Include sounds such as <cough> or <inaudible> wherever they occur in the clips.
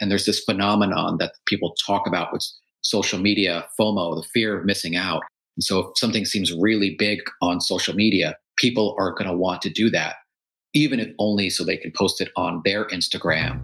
And there's this phenomenon that people talk about with social media, FOMO, the fear of missing out. And so if something seems really big on social media, people are going to want to do that, even if only so they can post it on their Instagram.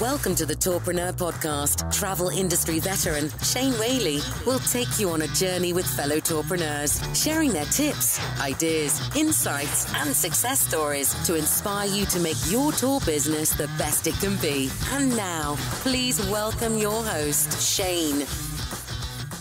Welcome to the Tourpreneur podcast. Travel industry veteran Shane Whaley will take you on a journey with fellow tourpreneurs, sharing their tips, ideas, insights, and success stories to inspire you to make your tour business the best it can be. And now, please welcome your host, Shane.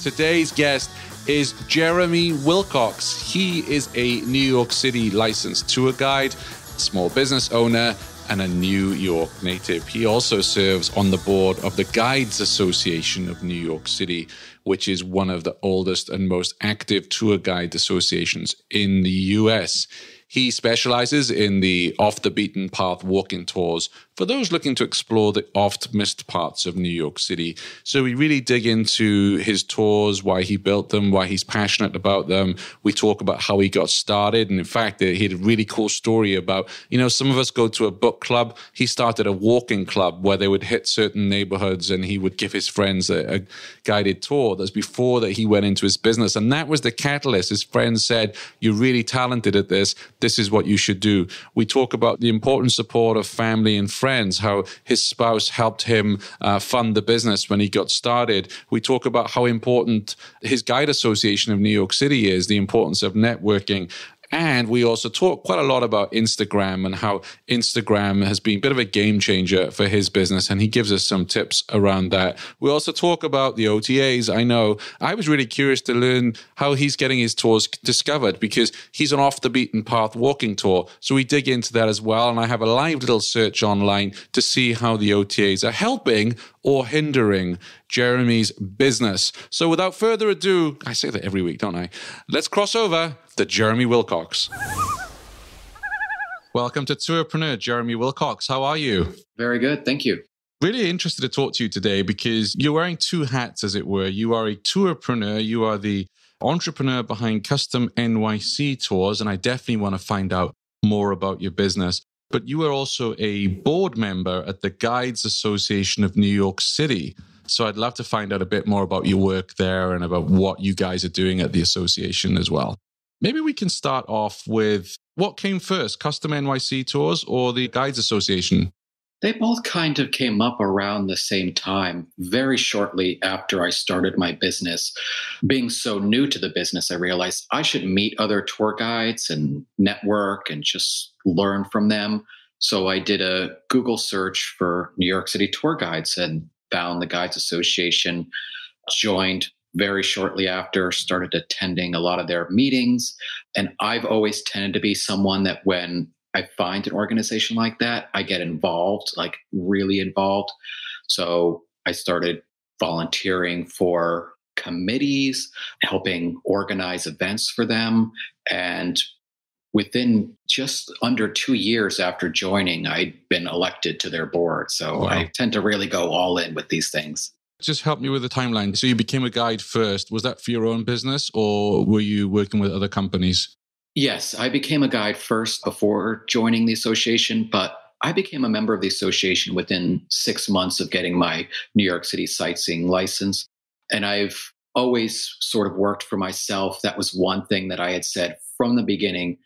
Today's guest is Jeremy Wilcox. He is a New York City licensed tour guide, small business owner, and a New York native. He also serves on the board of the Guides Association of New York City, which is one of the oldest and most active tour guide associations in the US. He specializes in the off the beaten path walking tours for those looking to explore the oft missed parts of New York City. So we really dig into his tours, why he built them, why he's passionate about them. We talk about how he got started. And in fact, he had a really cool story about, you know, some of us go to a book club. He started a walking club where they would hit certain neighborhoods and he would give his friends a, a guided tour. That's before that he went into his business. And that was the catalyst. His friends said, You're really talented at this. This is what you should do. We talk about the important support of family and friends friends, how his spouse helped him uh, fund the business when he got started. We talk about how important his Guide Association of New York City is, the importance of networking. And we also talk quite a lot about Instagram and how Instagram has been a bit of a game changer for his business. And he gives us some tips around that. We also talk about the OTAs. I know I was really curious to learn how he's getting his tours discovered because he's an off the beaten path walking tour. So we dig into that as well. And I have a live little search online to see how the OTAs are helping or hindering Jeremy's business. So without further ado, I say that every week, don't I? Let's cross over to Jeremy Wilcox. <laughs> Welcome to Tourpreneur, Jeremy Wilcox. How are you? Very good. Thank you. Really interested to talk to you today because you're wearing two hats, as it were. You are a tourpreneur, you are the entrepreneur behind Custom NYC Tours, and I definitely want to find out more about your business but you are also a board member at the Guides Association of New York City. So I'd love to find out a bit more about your work there and about what you guys are doing at the association as well. Maybe we can start off with what came first, Custom NYC Tours or the Guides Association? They both kind of came up around the same time, very shortly after I started my business. Being so new to the business, I realized I should meet other tour guides and network and just learn from them. So I did a Google search for New York City tour guides and found the Guides Association, joined very shortly after, started attending a lot of their meetings. And I've always tended to be someone that when I find an organization like that, I get involved, like really involved. So I started volunteering for committees, helping organize events for them. And within just under two years after joining, I'd been elected to their board. So wow. I tend to really go all in with these things. Just help me with the timeline. So you became a guide first. Was that for your own business or were you working with other companies? Yes, I became a guide first before joining the association, but I became a member of the association within six months of getting my New York City sightseeing license. And I've always sort of worked for myself. That was one thing that I had said from the beginning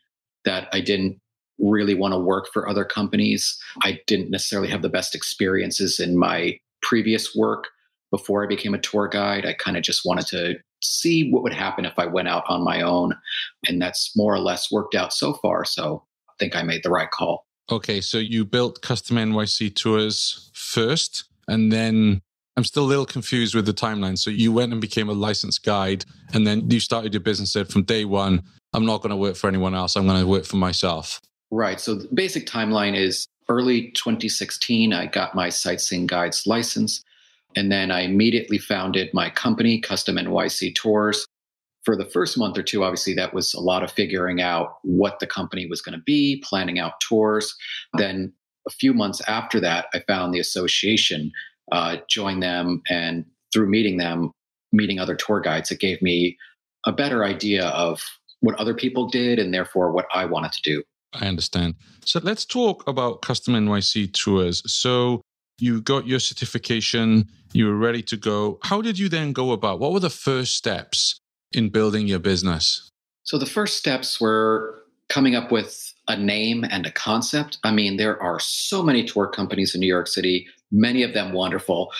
that I didn't really want to work for other companies. I didn't necessarily have the best experiences in my previous work before I became a tour guide. I kind of just wanted to see what would happen if I went out on my own. And that's more or less worked out so far. So I think I made the right call. Okay. So you built Custom NYC Tours first, and then I'm still a little confused with the timeline. So you went and became a licensed guide, and then you started your business. Said from day one, I'm not going to work for anyone else. I'm going to work for myself. Right. So the basic timeline is early 2016. I got my sightseeing guides license. And then I immediately founded my company, Custom NYC Tours. For the first month or two, obviously, that was a lot of figuring out what the company was going to be, planning out tours. Then a few months after that, I found the association, uh, joined them, and through meeting them, meeting other tour guides, it gave me a better idea of what other people did and therefore what I wanted to do. I understand. So let's talk about Custom NYC tours. So You got your certification, you were ready to go. How did you then go about? What were the first steps in building your business? So the first steps were coming up with a name and a concept. I mean, there are so many tour companies in New York City, many of them wonderful.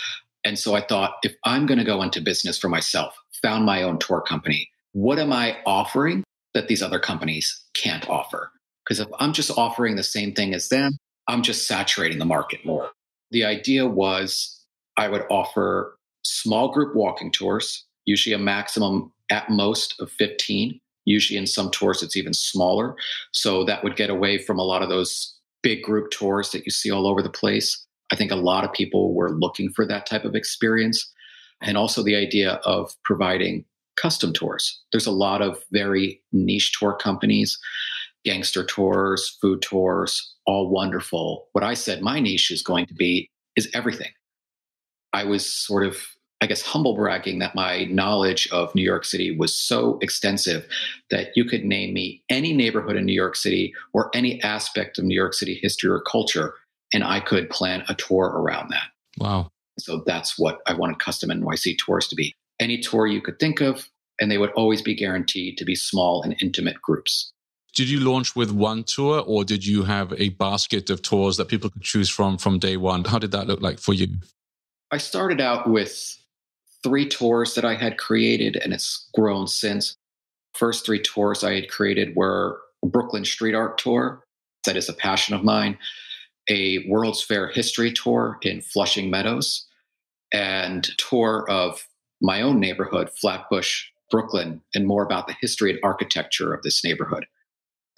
And so I thought, if I'm going to go into business for myself, found my own tour company, what am I offering that these other companies can't offer? Because if I'm just offering the same thing as them, I'm just saturating the market more. The idea was I would offer small group walking tours, usually a maximum at most of 15. Usually in some tours, it's even smaller. So that would get away from a lot of those big group tours that you see all over the place. I think a lot of people were looking for that type of experience. And also the idea of providing custom tours. There's a lot of very niche tour companies, gangster tours, food tours, all wonderful. What I said my niche is going to be is everything. I was sort of, I guess, humble bragging that my knowledge of New York City was so extensive that you could name me any neighborhood in New York City or any aspect of New York City history or culture, and I could plan a tour around that. Wow. So that's what I wanted custom NYC tours to be. Any tour you could think of, and they would always be guaranteed to be small and intimate groups. Did you launch with one tour or did you have a basket of tours that people could choose from from day one? How did that look like for you? I started out with three tours that I had created, and it's grown since. First three tours I had created were a Brooklyn Street Art Tour, that is a passion of mine, a World's Fair History Tour in Flushing Meadows, and tour of my own neighborhood, Flatbush, Brooklyn, and more about the history and architecture of this neighborhood.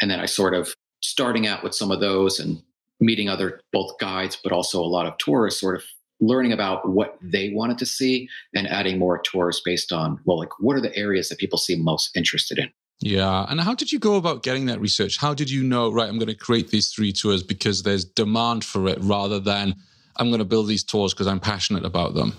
And then I sort of starting out with some of those and meeting other both guides, but also a lot of tourists, sort of learning about what they wanted to see and adding more tours based on, well, like what are the areas that people seem most interested in? Yeah. And how did you go about getting that research? How did you know, right, I'm going to create these three tours because there's demand for it rather than I'm going to build these tours because I'm passionate about them?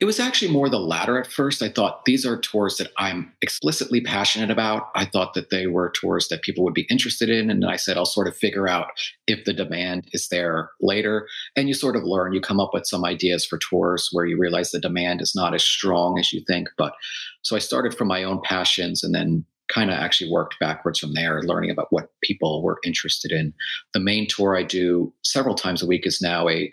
It was actually more the latter at first. I thought these are tours that I'm explicitly passionate about. I thought that they were tours that people would be interested in. And I said, I'll sort of figure out if the demand is there later. And you sort of learn, you come up with some ideas for tours where you realize the demand is not as strong as you think. But so I started from my own passions and then kind of actually worked backwards from there, learning about what people were interested in. The main tour I do several times a week is now a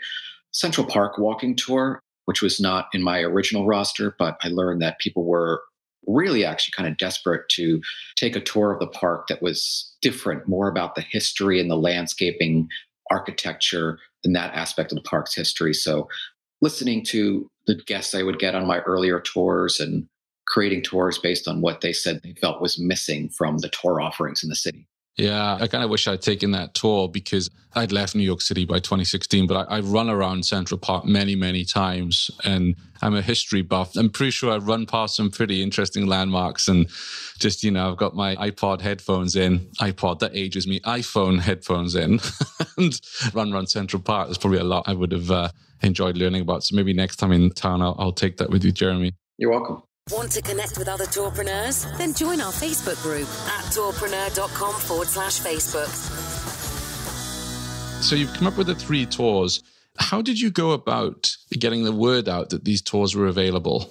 Central Park walking tour which was not in my original roster, but I learned that people were really actually kind of desperate to take a tour of the park that was different, more about the history and the landscaping, architecture, and that aspect of the park's history. So, listening to the guests I would get on my earlier tours and creating tours based on what they said they felt was missing from the tour offerings in the city. Yeah, I kind of wish I'd taken that tour because I'd left New York City by 2016, but I, I run around Central Park many, many times and I'm a history buff. I'm pretty sure I've run past some pretty interesting landmarks and just, you know, I've got my iPod headphones in, iPod, that ages me, iPhone headphones in <laughs> and run around Central Park. There's probably a lot I would have uh, enjoyed learning about. So maybe next time in town, I'll, I'll take that with you, Jeremy. You're welcome. Want to connect with other tourpreneurs? Then join our Facebook group at tourpreneur.com forward slash Facebook. So you've come up with the three tours. How did you go about getting the word out that these tours were available?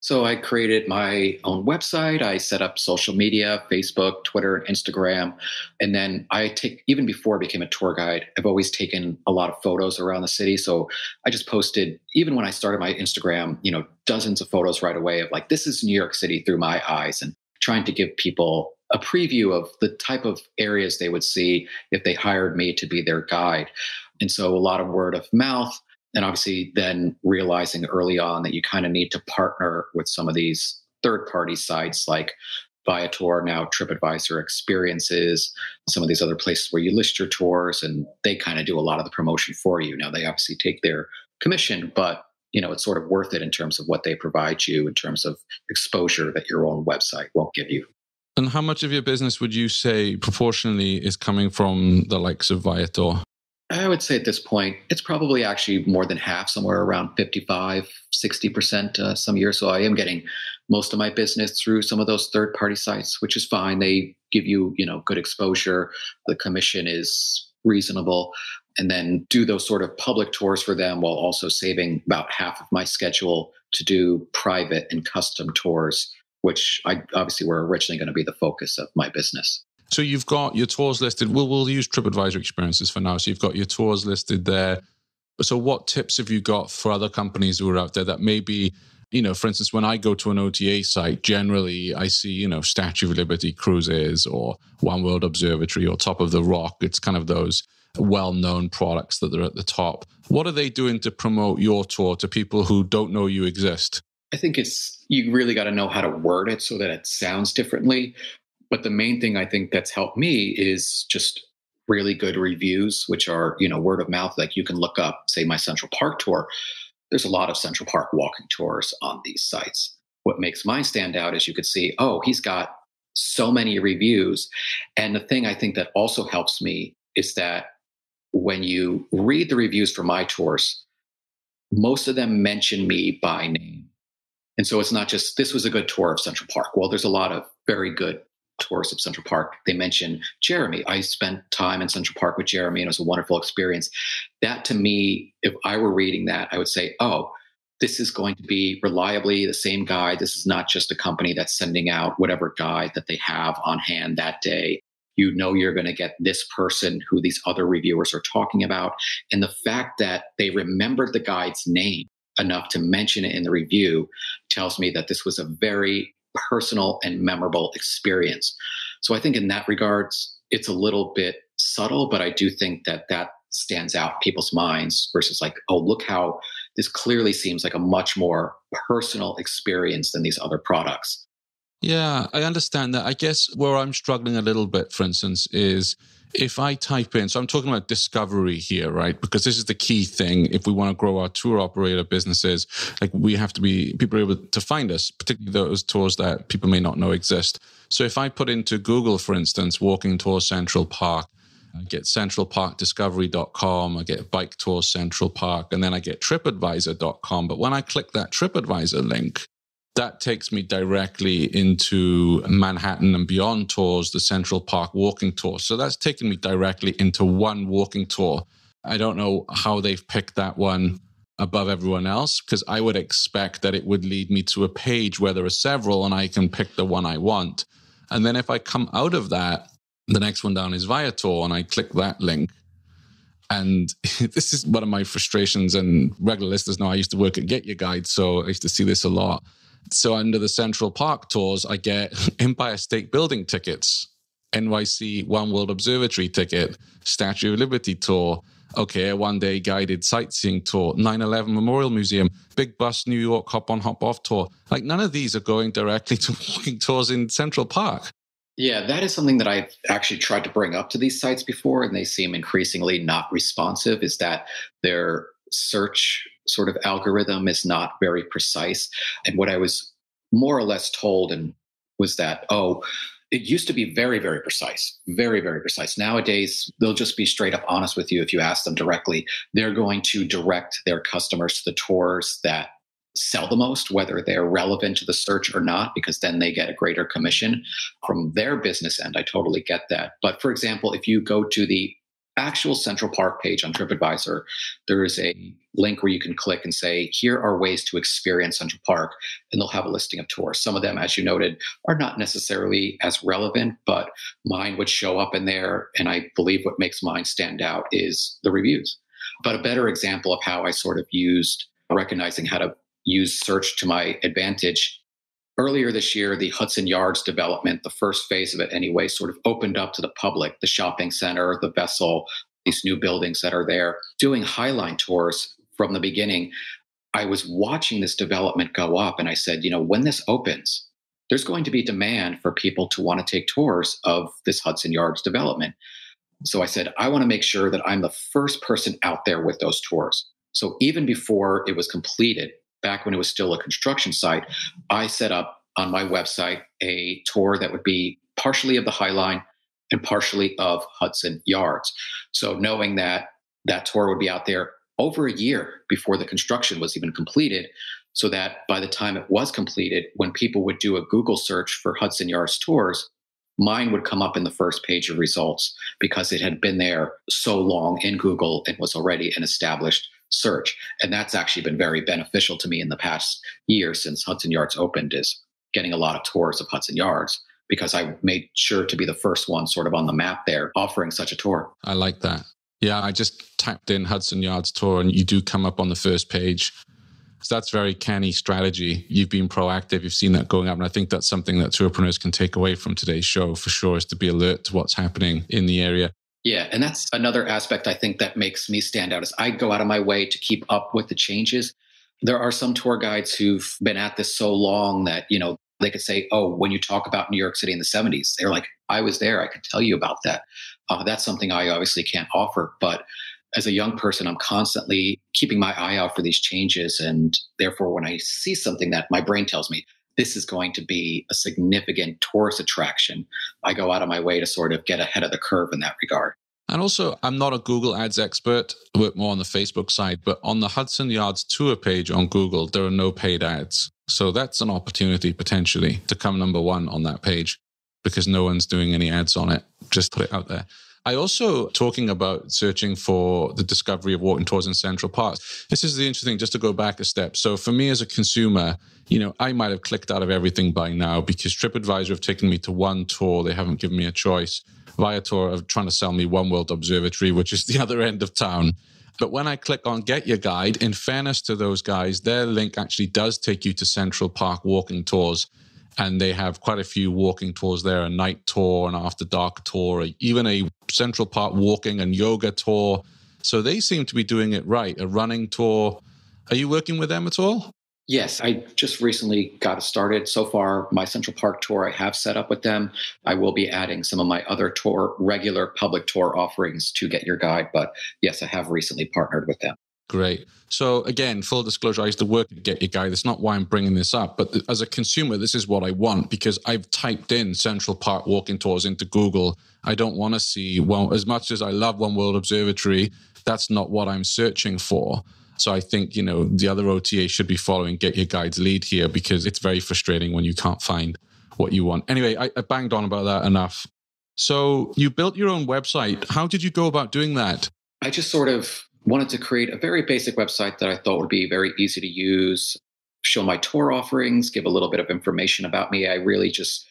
So I created my own website. I set up social media, Facebook, Twitter, Instagram. And then I take, even before I became a tour guide, I've always taken a lot of photos around the city. So I just posted, even when I started my Instagram, you know, dozens of photos right away of like, this is New York City through my eyes and trying to give people a preview of the type of areas they would see if they hired me to be their guide. And so a lot of word of mouth, and obviously then realizing early on that you kind of need to partner with some of these third party sites like Viator, now TripAdvisor experiences, some of these other places where you list your tours and they kind of do a lot of the promotion for you. Now they obviously take their commission, but you know, it's sort of worth it in terms of what they provide you in terms of exposure that your own website won't give you. And how much of your business would you say proportionally is coming from the likes of Viator? I would say at this point, it's probably actually more than half, somewhere around 55, 60% uh, some years. So I am getting most of my business through some of those third party sites, which is fine. They give you, you know, good exposure. The commission is reasonable. and then do those sort of public tours for them while also saving about half of my schedule to do private and custom tours, which I obviously were originally going to be the focus of my business. So you've got your tours listed. We'll, we'll use TripAdvisor experiences for now. So you've got your tours listed there. So what tips have you got for other companies who are out there that maybe you know, for instance, when I go to an OTA site, generally I see, you know, Statue of Liberty cruises or One World Observatory or Top of the Rock. It's kind of those well known products that are at the top. What are they doing to promote your tour to people who don't know you exist? I think it's, you really got to know how to word it so that it sounds differently. But the main thing I think that's helped me is just really good reviews, which are, you know, word of mouth. Like you can look up, say, my Central Park tour there's a lot of Central Park walking tours on these sites. What makes mine stand out is you could see, oh, he's got so many reviews. And the thing I think that also helps me is that when you read the reviews for my tours, most of them mention me by name. And so it's not just this was a good tour of Central Park. Well, there's a lot of very good tours of Central Park, they mention Jeremy. I spent time in Central Park with Jeremy and it was a wonderful experience. That to me, if I were reading that, I would say, oh, this is going to be reliably the same guide. This is not just a company that's sending out whatever guide that they have on hand that day. You know you're going to get this person who these other reviewers are talking about. And the fact that they remembered the guide's name enough to mention it in the review tells me that this was a very personal and memorable experience. So I think in that regards, it's a little bit subtle, but I do think that that stands out people's minds versus like, oh, look how this clearly seems like a much more personal experience than these other products. Yeah, I understand that. I guess where I'm struggling a little bit, for instance, is if I type in, so I'm talking about discovery here, right? Because this is the key thing. If we want to grow our tour operator businesses, like we have to be, people are able to find us, particularly those tours that people may not know exist. So if I put into Google, for instance, walking tour Central Park, I get centralparkdiscovery.com, I get bike tour Central Park, and then I get tripadvisor.com. But when I click that TripAdvisor link, that takes me directly into Manhattan and beyond tours, the Central Park walking tour. So that's taken me directly into one walking tour. I don't know how they've picked that one above everyone else because I would expect that it would lead me to a page where there are several and I can pick the one I want. And then if I come out of that, the next one down is Viator and I click that link. And <laughs> this is one of my frustrations. And regular listeners know I used to work at Get Your Guide, so I used to see this a lot so under the Central Park tours, I get <laughs> Empire State Building tickets, NYC One World Observatory ticket, Statue of Liberty tour. Okay, one day guided sightseeing tour, 9 11 Memorial Museum, Big Bus New York hop on, hop off tour. Like none of these are going directly <laughs> to walking tours in Central Park. Yeah, that is something that I've actually tried to bring up to these sites before, and they seem increasingly not responsive. Is that their search sort of algorithm is not very precise. And what I was more or less told and was that, oh, it used to be very, very precise, very, very precise. Nowadays, they'll just be straight up honest with you if you ask them directly. They're going to direct their customers to the tours that sell the most, whether they're relevant to the search or not, because then they get a greater commission from their business end. I totally get that. But for example, if you go to the actual Central Park page on TripAdvisor, there is a link where you can click and say, here are ways to experience Central Park, and they'll have a listing of tours. Some of them, as you noted, are not necessarily as relevant, but mine would show up in there. And I believe what makes mine stand out is the reviews. But a better example of how I sort of used recognizing how to use search to my advantage Earlier this year, the Hudson Yards development, the first phase of it anyway, sort of opened up to the public, the shopping center, the vessel, these new buildings that are there. Doing High Line tours from the beginning, I was watching this development go up and I said, you know, when this opens, there's going to be demand for people to want to take tours of this Hudson Yards development. So I said, I want to make sure that I'm the first person out there with those tours. So even before it was completed, back when it was still a construction site, I set up on my website a tour that would be partially of the High Line and partially of Hudson Yards. So knowing that that tour would be out there over a year before the construction was even completed, so that by the time it was completed, when people would do a Google search for Hudson Yards tours, mine would come up in the first page of results because it had been there so long in Google and was already an established search. And that's actually been very beneficial to me in the past year since Hudson Yards opened is getting a lot of tours of Hudson Yards because I made sure to be the first one sort of on the map there offering such a tour. I like that. Yeah, I just tapped in Hudson Yards tour and you do come up on the first page. So that's very canny strategy. You've been proactive. You've seen that going up. And I think that's something that tourpreneurs can take away from today's show for sure is to be alert to what's happening in the area. Yeah, and that's another aspect I think that makes me stand out is I go out of my way to keep up with the changes. There are some tour guides who've been at this so long that, you know, they could say, oh, when you talk about New York City in the 70s, they're like, I was there. I could tell you about that. Uh, that's something I obviously can't offer. But as a young person, I'm constantly keeping my eye out for these changes. And therefore, when I see something that my brain tells me, this is going to be a significant tourist attraction, I go out of my way to sort of get ahead of the curve in that regard. And also, I'm not a Google Ads expert. I work more on the Facebook side, but on the Hudson Yards tour page on Google, there are no paid ads. So that's an opportunity potentially to come number one on that page because no one's doing any ads on it. Just put it out there. I also talking about searching for the discovery of walking tours in Central Park. This is the interesting, just to go back a step. So for me as a consumer, you know, I might have clicked out of everything by now because TripAdvisor have taken me to one tour. They haven't given me a choice. Viator are trying to sell me One World Observatory, which is <laughs> the other end of town. But when I click on Get Your Guide, in fairness to those guys, their link actually does take you to Central Park walking tours. And they have quite a few walking tours there a night tour, an after dark tour, even a Central Park walking and yoga tour. So they seem to be doing it right. A running tour. Are you working with them at all? Yes, I just recently got started. So far, my Central Park tour I have set up with them. I will be adding some of my other tour, regular public tour offerings to Get Your Guide. But yes, I have recently partnered with them. Great. So again, full disclosure, I used to work at Get Your Guide. That's not why I'm bringing this up, but as a consumer, this is what I want because I've typed in Central Park walking tours into Google. I don't want to see well as much as I love One World Observatory. That's not what I'm searching for. So I think, you know, the other OTA should be following Get Your Guide's lead here because it's very frustrating when you can't find what you want. Anyway, I, I banged on about that enough. So you built your own website. How did you go about doing that? I just sort of wanted to create a very basic website that I thought would be very easy to use, show my tour offerings, give a little bit of information about me. I really just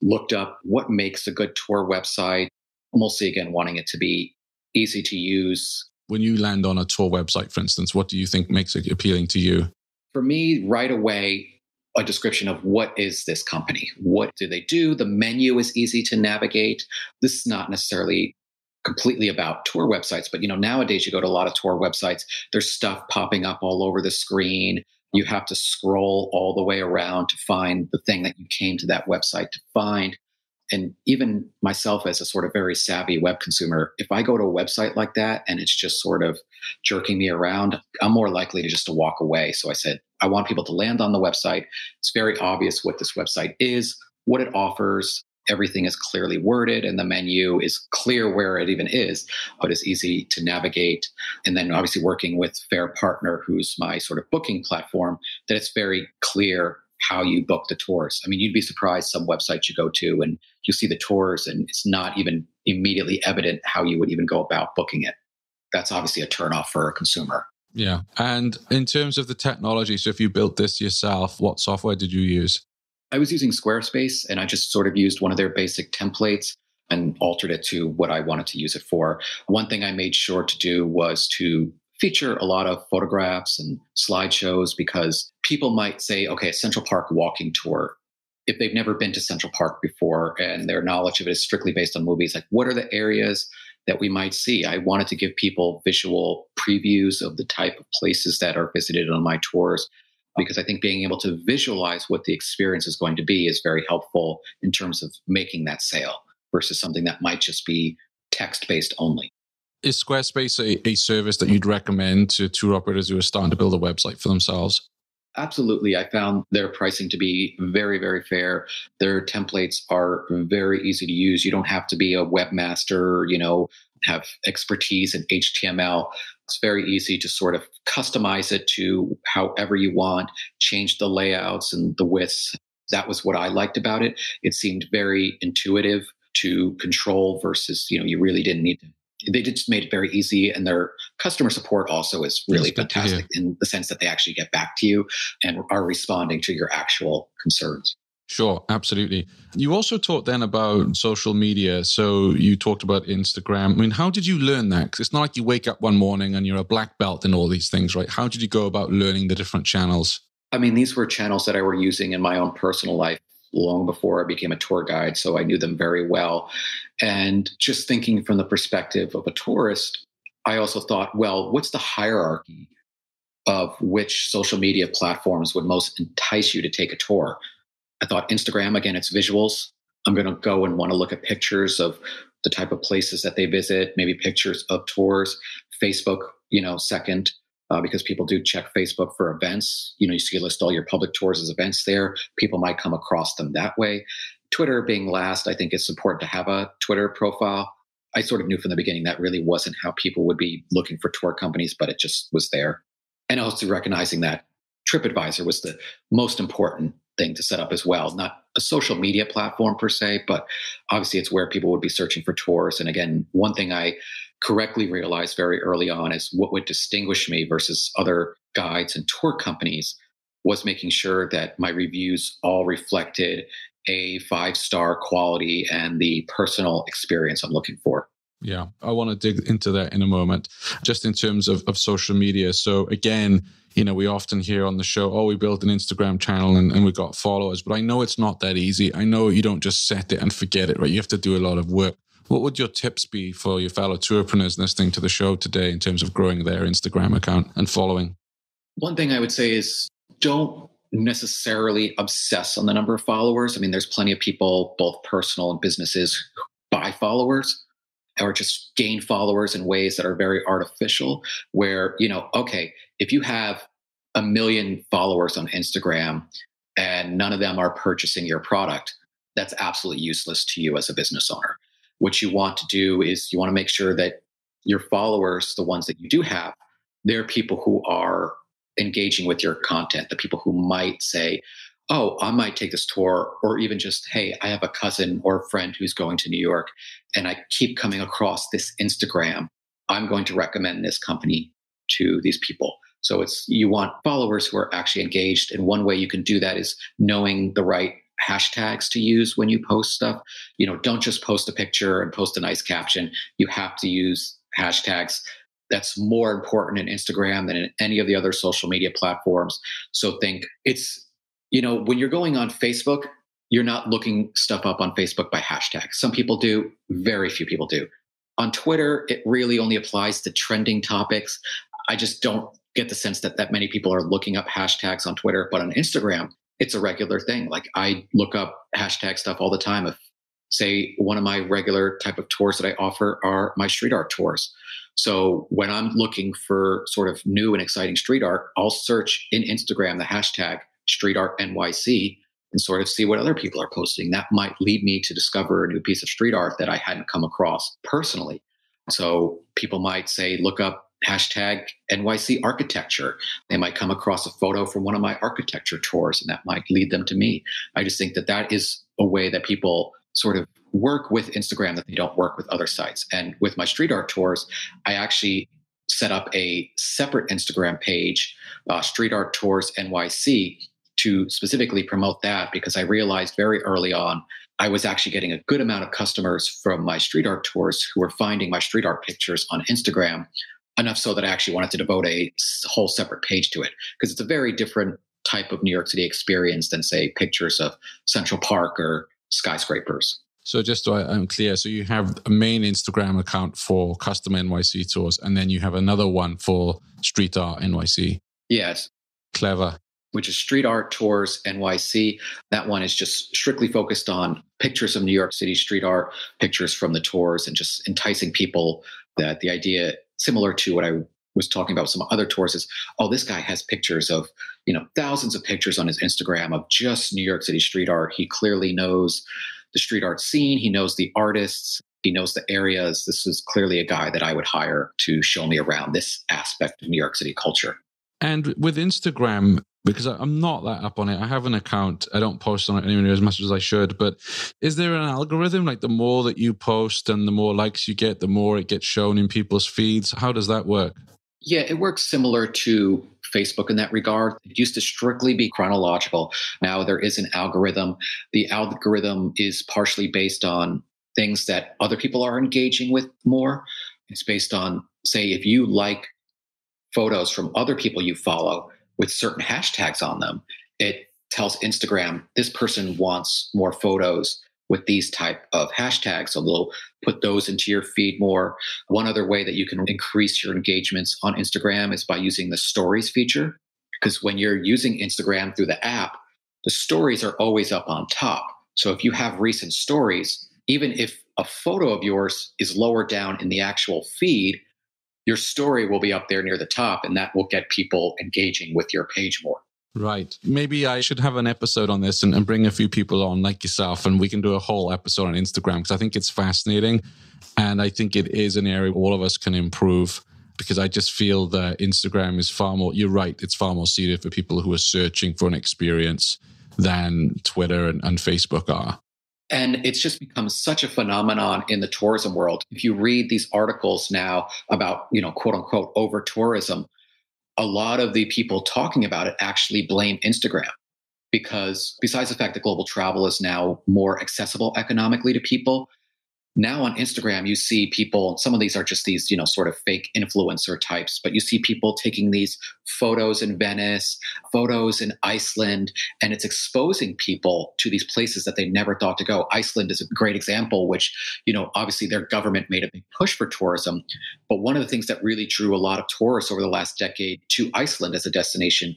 looked up what makes a good tour website, mostly again wanting it to be easy to use, when you land on a tour website, for instance, what do you think makes it appealing to you? For me, right away, a description of what is this company? What do they do? The menu is easy to navigate. This is not necessarily completely about tour websites, but you know, nowadays you go to a lot of tour websites, there's stuff popping up all over the screen. You have to scroll all the way around to find the thing that you came to that website to find. And even myself as a sort of very savvy web consumer if i go to a website like that and it's just sort of jerking me around i'm more likely to just to walk away. So i said i want people to land on the website. It's very obvious what this website is what it offers everything is clearly worded and the menu is clear where it even is but it's easy to navigate and then obviously working with FareHarbor who's my sort of booking platform that it's very clear how you book the tours. I mean, you'd be surprised some websites you go to and you see the tours and it's not even immediately evident how you would even go about booking it. That's obviously a turnoff for a consumer. Yeah. And in terms of the technology, so if you built this yourself, what software did you use? I was using Squarespace and I just sort of used one of their basic templates and altered it to what I wanted to use it for. One thing I made sure to do was to feature a lot of photographs and slideshows because people might say, okay, Central Park walking tour. If they've never been to Central Park before and their knowledge of it is strictly based on movies, like what are the areas that we might see? I wanted to give people visual previews of the type of places that are visited on my tours because I think being able to visualize what the experience is going to be is very helpful in terms of making that sale versus something that might just be text based only. Is Squarespace a, a service that you'd recommend to tour operators who are starting to build a website for themselves? Absolutely. I found their pricing to be very, very fair. Their templates are very easy to use. You don't have to be a webmaster, you know, have expertise in HTML. It's very easy to sort of customize it to however you want, change the layouts and the widths. That was what I liked about it. It seemed very intuitive. to control versus, you know, you really didn't need to they just made it very easy and their customer support also is really fantastic in the sense that they actually get back to you and are responding to your actual concerns Sure, absolutely. You also talked then about social media. So you talked about Instagram. I mean, how did you learn that? Because it's not like you wake up one morning and you're a black belt in all these things, right? How did you go about learning the different channels? I mean, these were channels that I were using in my own personal life long before I became a tour guide, so I knew them very well. And just thinking from the perspective of a tourist, I also thought, well, what's the hierarchy of which social media platforms would most entice you to take a tour? I thought Instagram, again, it's visuals. I'm going to go and want to look at pictures of the type of places that they visit, maybe pictures of tours. Facebook, you know, second uh, because people do check Facebook for events. You know, you see list all your public tours as events there. People might come across them that way. Twitter being last, I think it's important to have a Twitter profile. I sort of knew from the beginning that really wasn't how people would be looking for tour companies, but it just was there. And also recognizing that TripAdvisor was the most important thing to set up as well. Not a social media platform per se, but obviously it's where people would be searching for tours. And again, one thing I correctly realized very early on is what would distinguish me versus other guides and tour companies was making sure that my reviews all reflected a five star quality and the personal experience I'm looking for. Yeah, I want to dig into that in a moment, just in terms of, of social media. So, again, you know, we often hear on the show, oh, we built an Instagram channel and, and we got followers, but I know it's not that easy. I know you don't just set it and forget it, right? You have to do a lot of work. What would your tips be for your fellow tourpreneurs listening to the show today in terms of growing their Instagram account and following? One thing I would say is don't necessarily obsess on the number of followers. I mean, there's plenty of people, both personal and businesses, buy followers or just gain followers in ways that are very artificial. Where, you know, okay, if you have a million followers on Instagram and none of them are purchasing your product, that's absolutely useless to you as a business owner what you want to do is you want to make sure that your followers, the ones that you do have, they're people who are engaging with your content, the people who might say, Oh, I might take this tour, or even just, Hey, I have a cousin or a friend who's going to New York, and I keep coming across this Instagram. I'm going to recommend this company to these people. So it's you want followers who are actually engaged. And one way you can do that is knowing the right hashtags to use when you post stuff. You know, don't just post a picture and post a nice caption. You have to use hashtags. That's more important in Instagram than in any of the other social media platforms. So think it's, you know, when you're going on Facebook, you're not looking stuff up on Facebook by hashtags. Some people do, very few people do. On Twitter, it really only applies to trending topics. I just don't get the sense that that many people are looking up hashtags on Twitter, but on Instagram, it's a regular thing. Like I look up hashtag stuff all the time. If say one of my regular type of tours that I offer are my street art tours. So when I'm looking for sort of new and exciting street art, I'll search in Instagram the hashtag street art NYC and sort of see what other people are posting. That might lead me to discover a new piece of street art that I hadn't come across personally. So people might say, look up hashtag NYC architecture. They might come across a photo from one of my architecture tours, and that might lead them to me. I just think that that is a way that people sort of work with Instagram that they don't work with other sites. And with my street art tours, I actually set up a separate Instagram page, uh, Street Art Tours NYC, to specifically promote that because I realized very early on I was actually getting a good amount of customers from my street art tours who were finding my street art pictures on Instagram enough so that I actually wanted to devote a whole separate page to it because it's a very different type of New York City experience than, say, pictures of Central Park or skyscrapers. So just so I'm clear, so you have a main Instagram account for custom NYC tours, and then you have another one for street art NYC. Yes. Clever. Which is Street Art Tours NYC. That one is just strictly focused on pictures of New York City street art, pictures from the tours, and just enticing people that the idea similar to what I was talking about with some other tours is, oh, this guy has pictures of, you know, thousands of pictures on his Instagram of just New York City street art. He clearly knows the street art scene. He knows the artists. He knows the areas. This is clearly a guy that I would hire to show me around this aspect of New York City culture. And with Instagram, because I'm not that up on it. I have an account. I don't post on it anywhere as much as I should. But is there an algorithm like the more that you post and the more likes you get, the more it gets shown in people's feeds? How does that work? Yeah, it works similar to Facebook in that regard. It used to strictly be chronological. Now there is an algorithm. The algorithm is partially based on things that other people are engaging with more. It's based on, say, if you like photos from other people you follow with certain hashtags on them, it tells Instagram this person wants more photos with these type of hashtags. So they'll put those into your feed more. One other way that you can increase your engagements on instagram is by using the stories feature because when you're using instagram through the app the stories are always up on top. So if you have recent stories even if a photo of yours is lower down in the actual feed your story will be up there near the top and that will get people engaging with your page more Right. Maybe I should have an episode on this and, and, bring a few people on like yourself, and we can do a whole episode on Instagram because I think it's fascinating. And I think it is an area all of us can improve because I just feel that Instagram is far more, you're right, it's far more suited for people who are searching for an experience than Twitter and, and Facebook are. And it's just become such a phenomenon in the tourism world. If you read these articles now about, you know, quote unquote over tourism, a lot of the people talking about it actually blame Instagram because besides the fact that global travel is now more accessible economically to people, now on Instagram, you see people, some of these are just these, you know, sort of fake influencer types, but you see people taking these photos in Venice, photos in Iceland, and it's exposing people to these places that they never thought to go. Iceland is a great example, which, you know, obviously their government made a big push for tourism. But one of the things that really drew a lot of tourists over the last decade to Iceland as a destination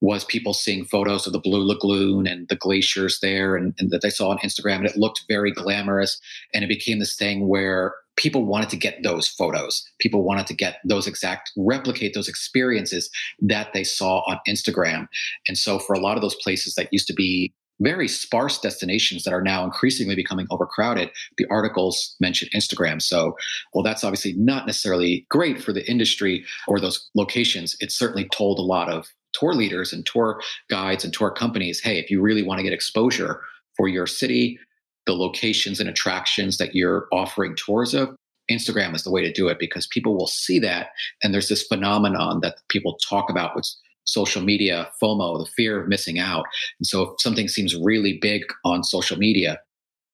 was people seeing photos of the Blue Lagoon and the glaciers there and, and, that they saw on Instagram. And it looked very glamorous. And it became this thing where people wanted to get those photos. People wanted to get those exact, replicate those experiences that they saw on Instagram. And so for a lot of those places that used to be very sparse destinations that are now increasingly becoming overcrowded, the articles mention Instagram. So, well, that's obviously not necessarily great for the industry or those locations. It certainly told a lot of tour leaders and tour guides and tour companies hey, if you really want to get exposure for your city, the locations and attractions that you're offering tours of, Instagram is the way to do it because people will see that. And there's this phenomenon that people talk about with social media FOMO, the fear of missing out. And so if something seems really big on social media,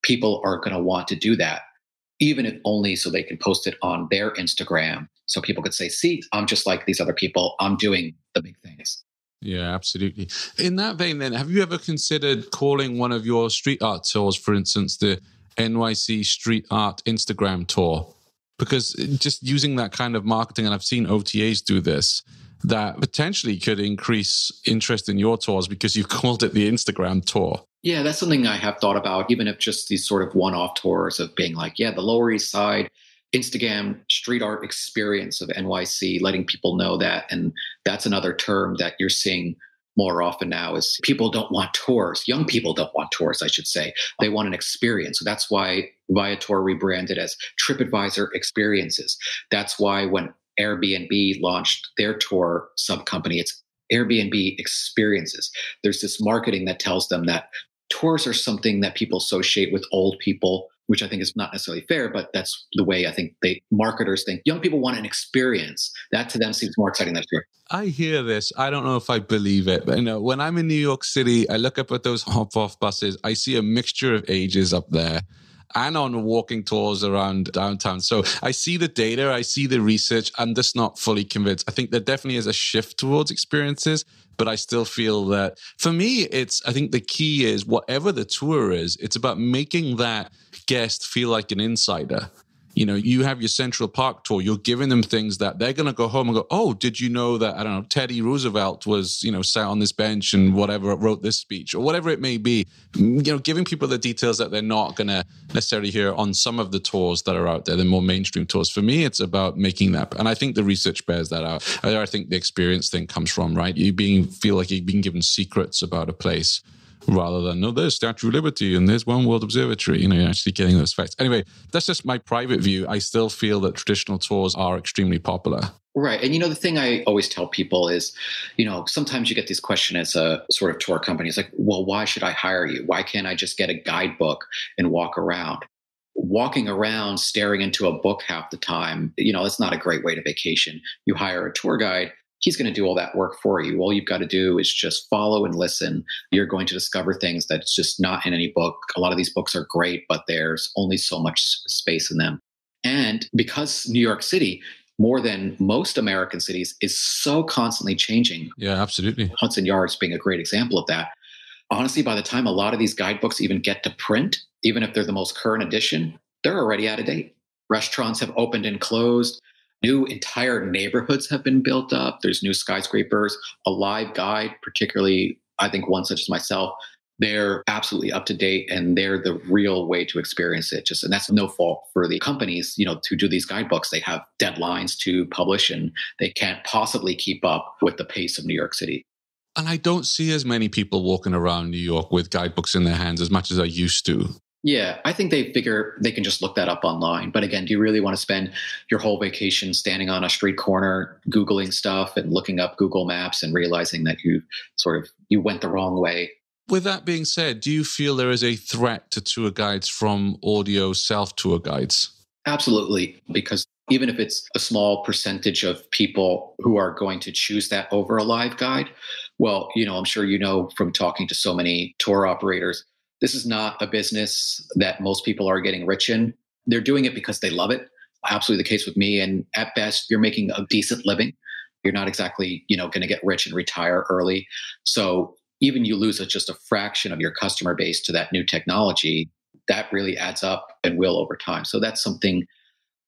people are going to want to do that, even if only so they can post it on their Instagram. So people could say, see, I'm just like these other people. I'm doing the big things. Yeah, absolutely. In that vein, then, have you ever considered calling one of your street art tours, for instance, the NYC Street Art Instagram tour? Because just using that kind of marketing, and I've seen OTAs do this, that potentially could increase interest in your tours because you've <laughs> called it the Instagram tour. Yeah, that's something I have thought about, even if just these sort of one off tours of being like, yeah, the Lower East Side Instagram street art experience of NYC, letting people know that. And that's another term that you're seeing more often now is people don't want tours. Young people don't want tours, I should say. They want an experience. So that's why Viator rebranded as TripAdvisor Experiences. That's why when Airbnb launched their tour sub company, it's Airbnb Experiences. There's this marketing that tells them that tours are something that people associate with old people which I think is not necessarily fair, but that's the way I think they marketers think. Young people want an experience. That to them seems more exciting than tour. I hear this. I don't know if I believe it, but you know, when I'm in New York City, I look up at those <laughs> hop off buses. I see a mixture of ages up there and on walking tours around downtown. So I see the data, I see the research. I'm just not fully convinced. I think there definitely is a shift towards experiences, but I still feel that for me, it's, I think the key is whatever the tour is, it's about making that guest feel like an insider you know, you have your Central Park tour, you're giving them things that they're going to go home and go, oh, did you know that, I don't know, Teddy Roosevelt was, you know, sat on this bench and whatever, wrote this speech or whatever it may be. You know, giving people the details that they're not going to necessarily hear on some of the tours that are out there, the more mainstream tours. For me, it's about making that. And I think the research bears that out. I think the experience thing comes from, right? You being, feel like you're being given secrets about a place rather than no, there's Statue of Liberty and there's One World Observatory. You know, you're actually getting those facts. Anyway, that's just my private view. I still feel that traditional tours are extremely popular. Right. And you know, the thing I always tell people is, you know, sometimes you get this question as a sort of tour company. It's like, well, why should I hire you? Why can't I just get a guidebook and walk around? Walking around staring into a book half the time, you know, that's not a great way to vacation. You hire a tour guide, he's going to do all that work for you. All you've got to do is just follow and listen. You're going to discover things that's just not in any book. A lot of these books are great, but there's only so much space in them. And because New York City, more than most American cities, is so constantly changing. Yeah, absolutely. Hudson Yards being a great example of that. Honestly, by the time a lot of these guidebooks even get to print, even if they're the most current edition, they're already out of date. Restaurants have opened and closed. New entire neighborhoods have been built up. There's new skyscrapers. A live guide, particularly, I think one such as myself, they're absolutely up to date and they're the real way to experience it just and that's no fault for the companies you know to do these guidebooks they have deadlines to publish and they can't possibly keep up with the pace of new york city and i don't see as many people walking around new york with guidebooks in their hands as much as i used to yeah, I think they figure they can just look that up online. But again, do you really want to spend your whole vacation standing on a street corner, Googling stuff and looking up Google Maps and realizing that you sort of you went the wrong way? With that being said, do you feel there is a threat to tour guides from audio self tour guides? Absolutely, because even if it's a small percentage of people who are going to choose that over a live guide, well, you know, I'm sure you know from talking to so many tour operators, this is not a business that most people are getting rich in. They're doing it because they love it. Absolutely the case with me. And at best, you're making a decent living. You're not exactly, you know, going to get rich and retire early. So even you lose just a fraction of your customer base to that new technology, that really adds up and will over time. So that's something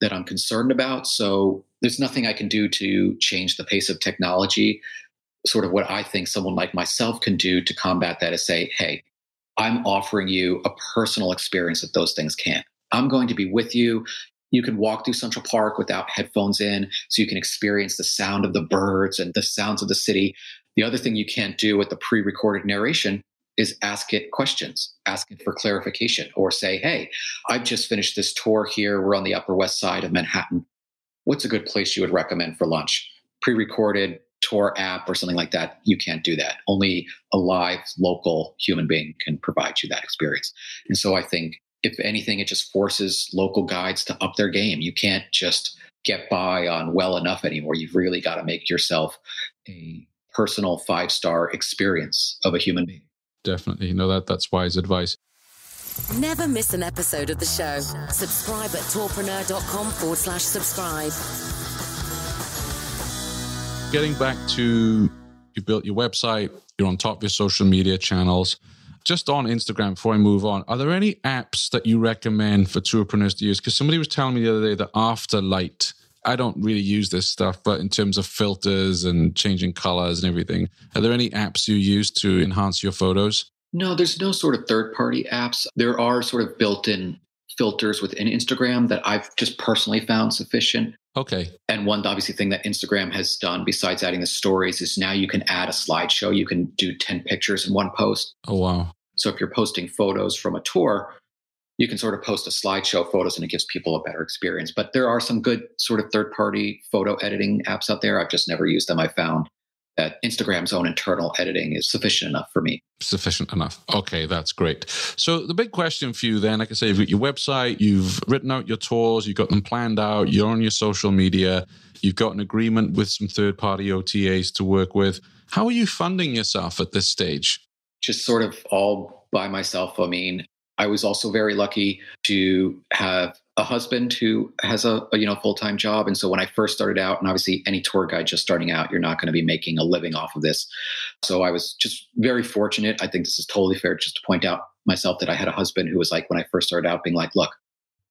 that I'm concerned about. So there's nothing I can do to change the pace of technology. Sort of what I think someone like myself can do to combat that is say, hey, I'm offering you a personal experience that those things can't. I'm going to be with you. You can walk through Central Park without headphones in, so you can experience the sound of the birds and the sounds of the city. The other thing you can't do with the pre recorded narration is ask it questions, ask it for clarification, or say, Hey, I've just finished this tour here. We're on the Upper West Side of Manhattan. What's a good place you would recommend for lunch? Pre recorded tour app or something like that, you can't do that. Only a live local human being can provide you that experience. And so I think if anything, it just forces local guides to up their game. You can't just get by on well enough anymore. You've really got to make yourself a personal five star experience of a human being. Definitely. No, that that's wise advice. Never miss an episode of the show. Subscribe at tourpreneur.com forward slash subscribe getting back to you built your website, you're on top of your social media channels. Just on Instagram, before I move on, are there any apps that you recommend for tourpreneurs to use? Because somebody was telling me the other day that Afterlight, I don't really use this stuff, but in terms of filters and changing colors and everything, are there any apps you use to enhance your photos? No, there's no sort of third party apps. There are sort of built in filters within Instagram that I've just personally found sufficient. Okay. And one obviously thing that Instagram has done besides adding the stories is now you can add a slideshow. You can do 10 pictures in one post. Oh, wow. So if you're posting photos from a tour, you can sort of post a slideshow photos and it gives people a better experience. But there are some good sort of third party photo editing apps out there. I've just never used them. I found that Instagram's own internal editing is sufficient enough for me. Sufficient enough. Okay, that's great. So the big question for you then, like I say, you've got your website, you've written out your tours, you've got them planned out, you're on your social media, you've got an agreement with some third party OTAs to work with. How are you funding yourself at this stage? Just sort of all by myself. I mean, I was also very lucky to have a husband who has a, a you know full-time job. And so when i first started out and obviously any tour guide just starting out you're not going to be making a living off of this. So i was just very fortunate. I think this is totally fair just to point out myself that i had a husband who was like when i first started out being like look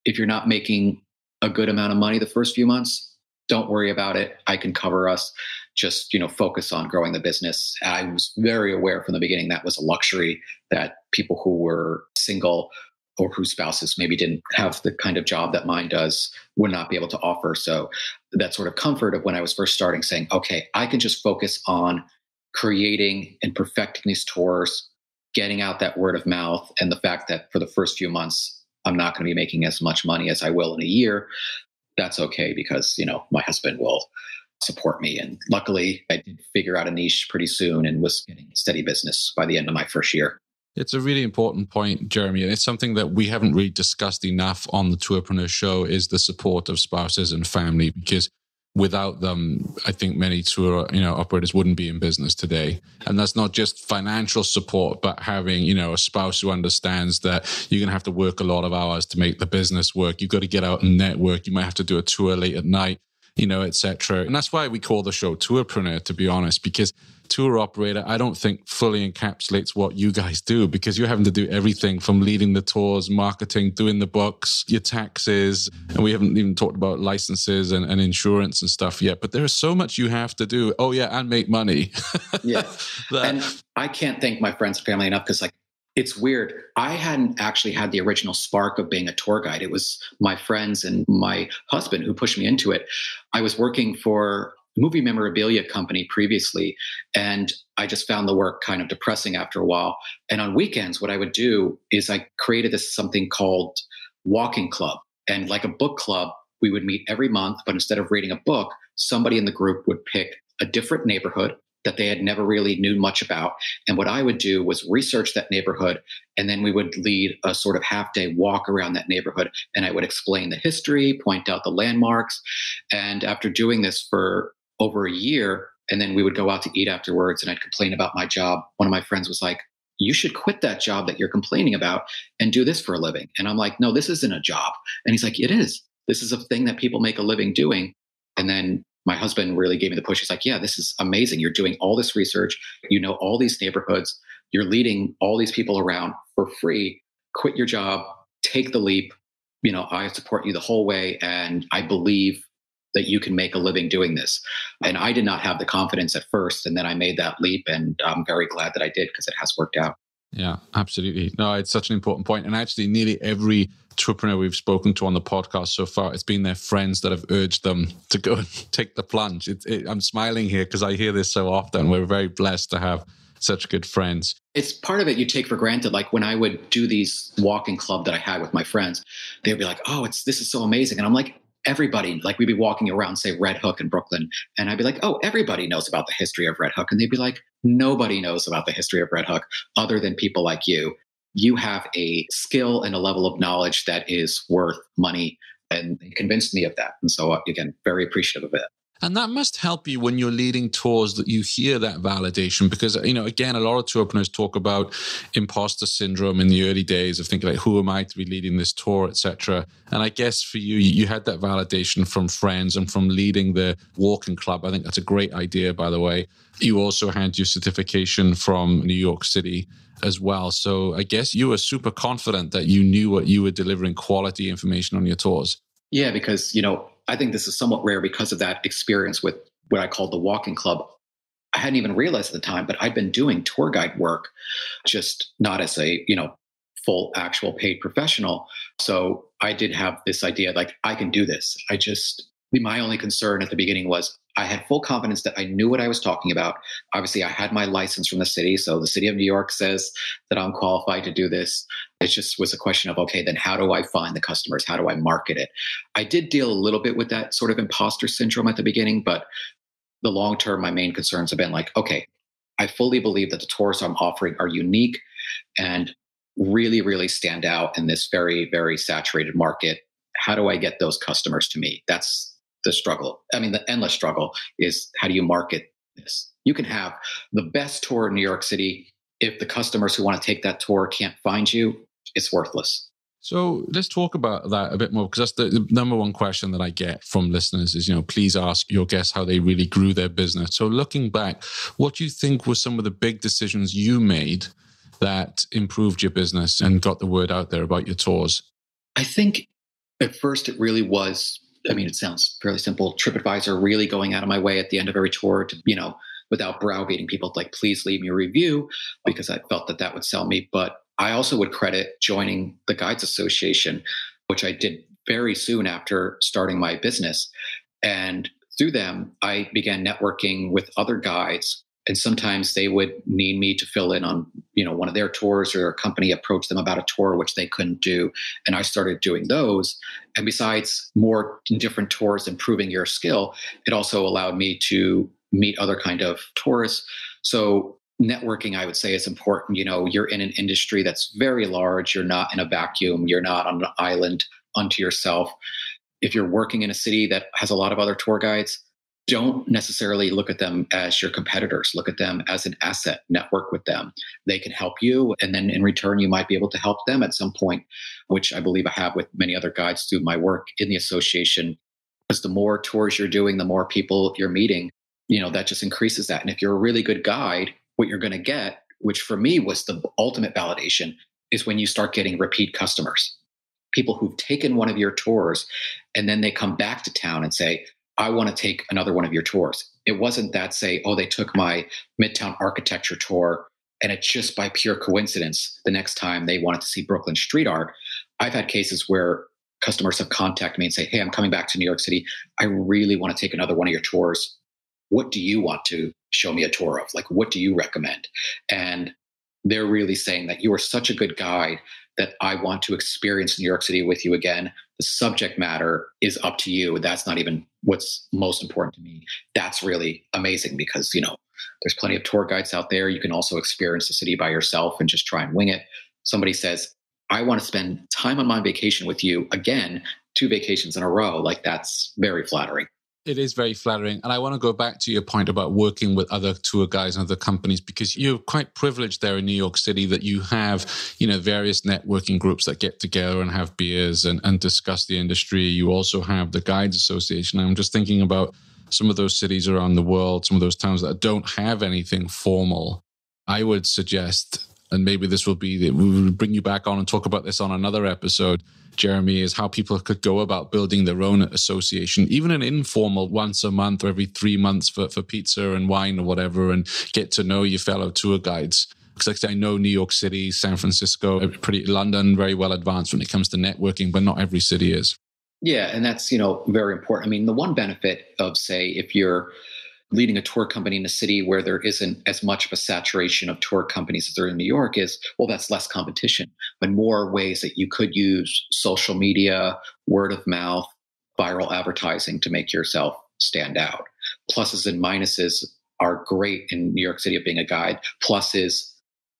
if you're not making a good amount of money the first few months don't worry about it. I can cover us just you know focus on growing the business i was very aware from the beginning that was a luxury that people who were single or whose spouses maybe didn't have the kind of job that mine does would not be able to offer. So that sort of comfort of when I was first starting saying, okay, I can just focus on creating and perfecting these tours, getting out that word of mouth and the fact that for the first few months, I'm not going to be making as much money as I will in a year, that's okay because, you know, my husband will support me. And luckily, I did figure out a niche pretty soon and was getting steady business by the end of my first year. It's a really important point, Jeremy, and it's something that we haven't really discussed enough on the Tourpreneur show is the support of spouses and family because without them, I think many tour you know operators wouldn't be in business today. And that's not just financial support, but having you know a spouse who understands that you're going to have to work a lot of hours to make the business work. You've got to get out and network. You might have to do a tour late at night you know, etc. And that's why we call the show Tourpreneur, to be honest, because tour operator, I don't think fully encapsulates what you guys do because you're having to do everything from leading the tours, marketing, doing the books, your taxes. And we haven't even talked about licenses and, and insurance and stuff yet. But there is so much you have to do. Oh, yeah, and make money. <laughs> yeah. that, and I can't thank my friends and family enough because, like, it's weird. I hadn't actually had the original spark of being a tour guide. It was my friends and my husband who pushed me into it. I was working for a movie memorabilia company previously, and I just found the work kind of depressing after a while. And on weekends, what I would do is I created this something called Walking Club. And like a book club, we would meet every month, but instead of reading a book, somebody in the group would pick a different neighborhood that they had never really knew much about. And what I would do was research that neighborhood, and then we would lead a sort of half day walk around that neighborhood. And I would explain the history, point out the landmarks. And after doing this for over a year, and then we would go out to eat afterwards, and I'd complain about my job. One of my friends was like, you should quit that job that you're complaining about and do this for a living. And I'm like, no, this isn't a job. And he's like, it is. This is a thing that people make a living doing. And then my husband really gave me the push. He's like, yeah, this is amazing. You're doing all this research. You know all these neighborhoods. You're leading all these people around for free. Quit your job. Take the leap. You know, I support you the whole way. And I believe that you can make a living doing this. And I did not have the confidence at first. And then I made that leap. And I'm very glad that I did because it has worked out. Yeah, absolutely. No, it's such an important point. And actually, nearly every entrepreneur we've spoken to on the podcast so far, it's been their friends that have urged them to go <laughs> and take the plunge. It, it, I'm smiling here because I hear this so often. We're very blessed to have such good friends. It's part of it you take for granted. Like when I would do these walking club that I had with my friends, they'd be like, "Oh, it's this is so amazing," and I'm like, everybody, like we'd be walking around, say Red Hook in Brooklyn, and I'd be like, oh, everybody knows about the history of Red Hook. And they'd be like, nobody knows about the history of Red Hook other than people like you. You have a skill and a level of knowledge that is worth money. And they convinced me of that. And so, uh, again, very appreciative of it. And that must help you when you're leading tours that you hear that validation because, you know, again, a lot of tour openers talk about imposter syndrome in the early days of thinking like, who am I to be leading this tour, etc. And I guess for you, you had that validation from friends and from leading the walking club. I think that's a great idea, by the way. You also had your certification from New York City as well. So I guess you were super confident that you knew what you were delivering quality information on your tours. Yeah, because, you know, I think this is somewhat rare because of that experience with what I called the walking club. I hadn't even realized at the time, but I'd been doing tour guide work, just not as a, you know, full actual paid professional. So I did have this idea like I can do this. I just my only concern at the beginning was I had full confidence that I knew what I was talking about. Obviously, I had my license from the city. So the city of New York says that I'm qualified to do this. It just was a question of, okay, then how do I find the customers? How do I market it? I did deal a little bit with that sort of imposter syndrome at the beginning, but the long term, my main concerns have been like, okay, I fully believe that the tours I'm offering are unique and really, really stand out in this very, very saturated market. How do I get those customers to me? That's the struggle. I mean, the endless struggle is how do you market this? You can have the best tour in New York City. If the customers who want to take that tour can't find you, it's worthless. So let's talk about that a bit more because that's the, the, number one question that I get from listeners is, you know, please ask your guests how they really grew their business. So looking back, what do you think were some of the big decisions you made that improved your business and got the word out there about your tours? I think at first it really was I mean, it sounds fairly simple. TripAdvisor really going out of my way at the end of every tour to, you know, without browbeating people, like, please leave me a review because I felt that that would sell me. But I also would credit joining the Guides Association, which I did very soon after starting my business. And through them, I began networking with other guides. And sometimes they would need me to fill in on you know one of their tours or a company approached them about a tour which they couldn't do. And i started doing those. And besides more different tours improving your skill it also allowed me to meet other kind of tourists. So networking i would say is important. You know you're in an industry that's very large. You're not in a vacuum. You're not on an island unto yourself. If you're working in a city that has a lot of other tour guides don't necessarily look at them as your competitors. Look at them as an asset, network with them. They can help you. And then in return, you might be able to help them at some point, which I believe I have with many other guides through my work in the association. Because the more tours you're doing, the more people you're meeting, you know, that just increases that. And if you're a really good guide, what you're going to get, which for me was the ultimate validation, is when you start getting repeat customers. People who've taken one of your tours and then they come back to town and say, I want to take another one of your tours. It wasn't that say, oh, they took my Midtown architecture tour and it's just by pure coincidence the next time they wanted to see Brooklyn street art. I've had cases where customers have contacted me and say, hey, I'm coming back to New York City. I really want to take another one of your tours. What do you want to show me a tour of? Like, what do you recommend? And they're really saying that you are such a good guide that I want to experience New York City with you again. The subject matter is up to you. That's not even what's most important to me. That's really amazing because, you know, there's plenty of tour guides out there. You can also experience the city by yourself and just try and wing it. Somebody says, I want to spend time on my vacation with you again, two vacations in a row. Like that's very flattering. It is very flattering. And I want to go back to your point about working with other tour guides and other companies because you're quite privileged there in New York City that you have, you know, various networking groups that get together and have beers and, and discuss the industry. You also have the Guides Association. I'm just thinking about some of those cities around the world, some of those towns that don't have anything formal. I would suggest, and maybe this will be, we will bring you back on and talk about this on another episode Jeremy, is how people could go about building their own association, even an informal once a month or every three months for, for pizza and wine or whatever, and get to know your fellow tour guides. Because like I know New York City, San Francisco, uh, pretty London, very well advanced when it comes to networking, but not every city is. Yeah, and that's you know very important. I mean, the one benefit of say if you're leading a tour company in a city where there isn't as much of a saturation of tour companies as there in New York is, well, that's less competition, but more ways that you could use social media, word of mouth, viral advertising to make yourself stand out. Pluses and minuses are great in New York City of being a guide. Pluses,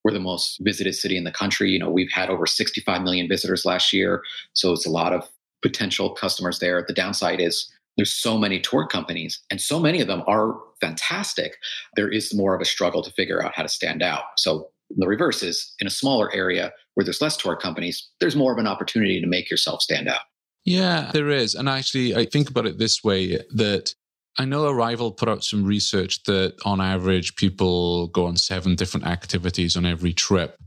we're the most visited city in the country. You know, we've had over 65 million visitors last year. So it's a lot of potential customers there. The downside is there's so many tour companies and so many of them are fantastic. There is more of a struggle to figure out how to stand out. So the reverse is in a smaller area where there's less tour companies there's more of an opportunity to make yourself stand out. Yeah there is. And actually i think about it this way that I know Arival put out some research that on average people go on seven different activities on every trip.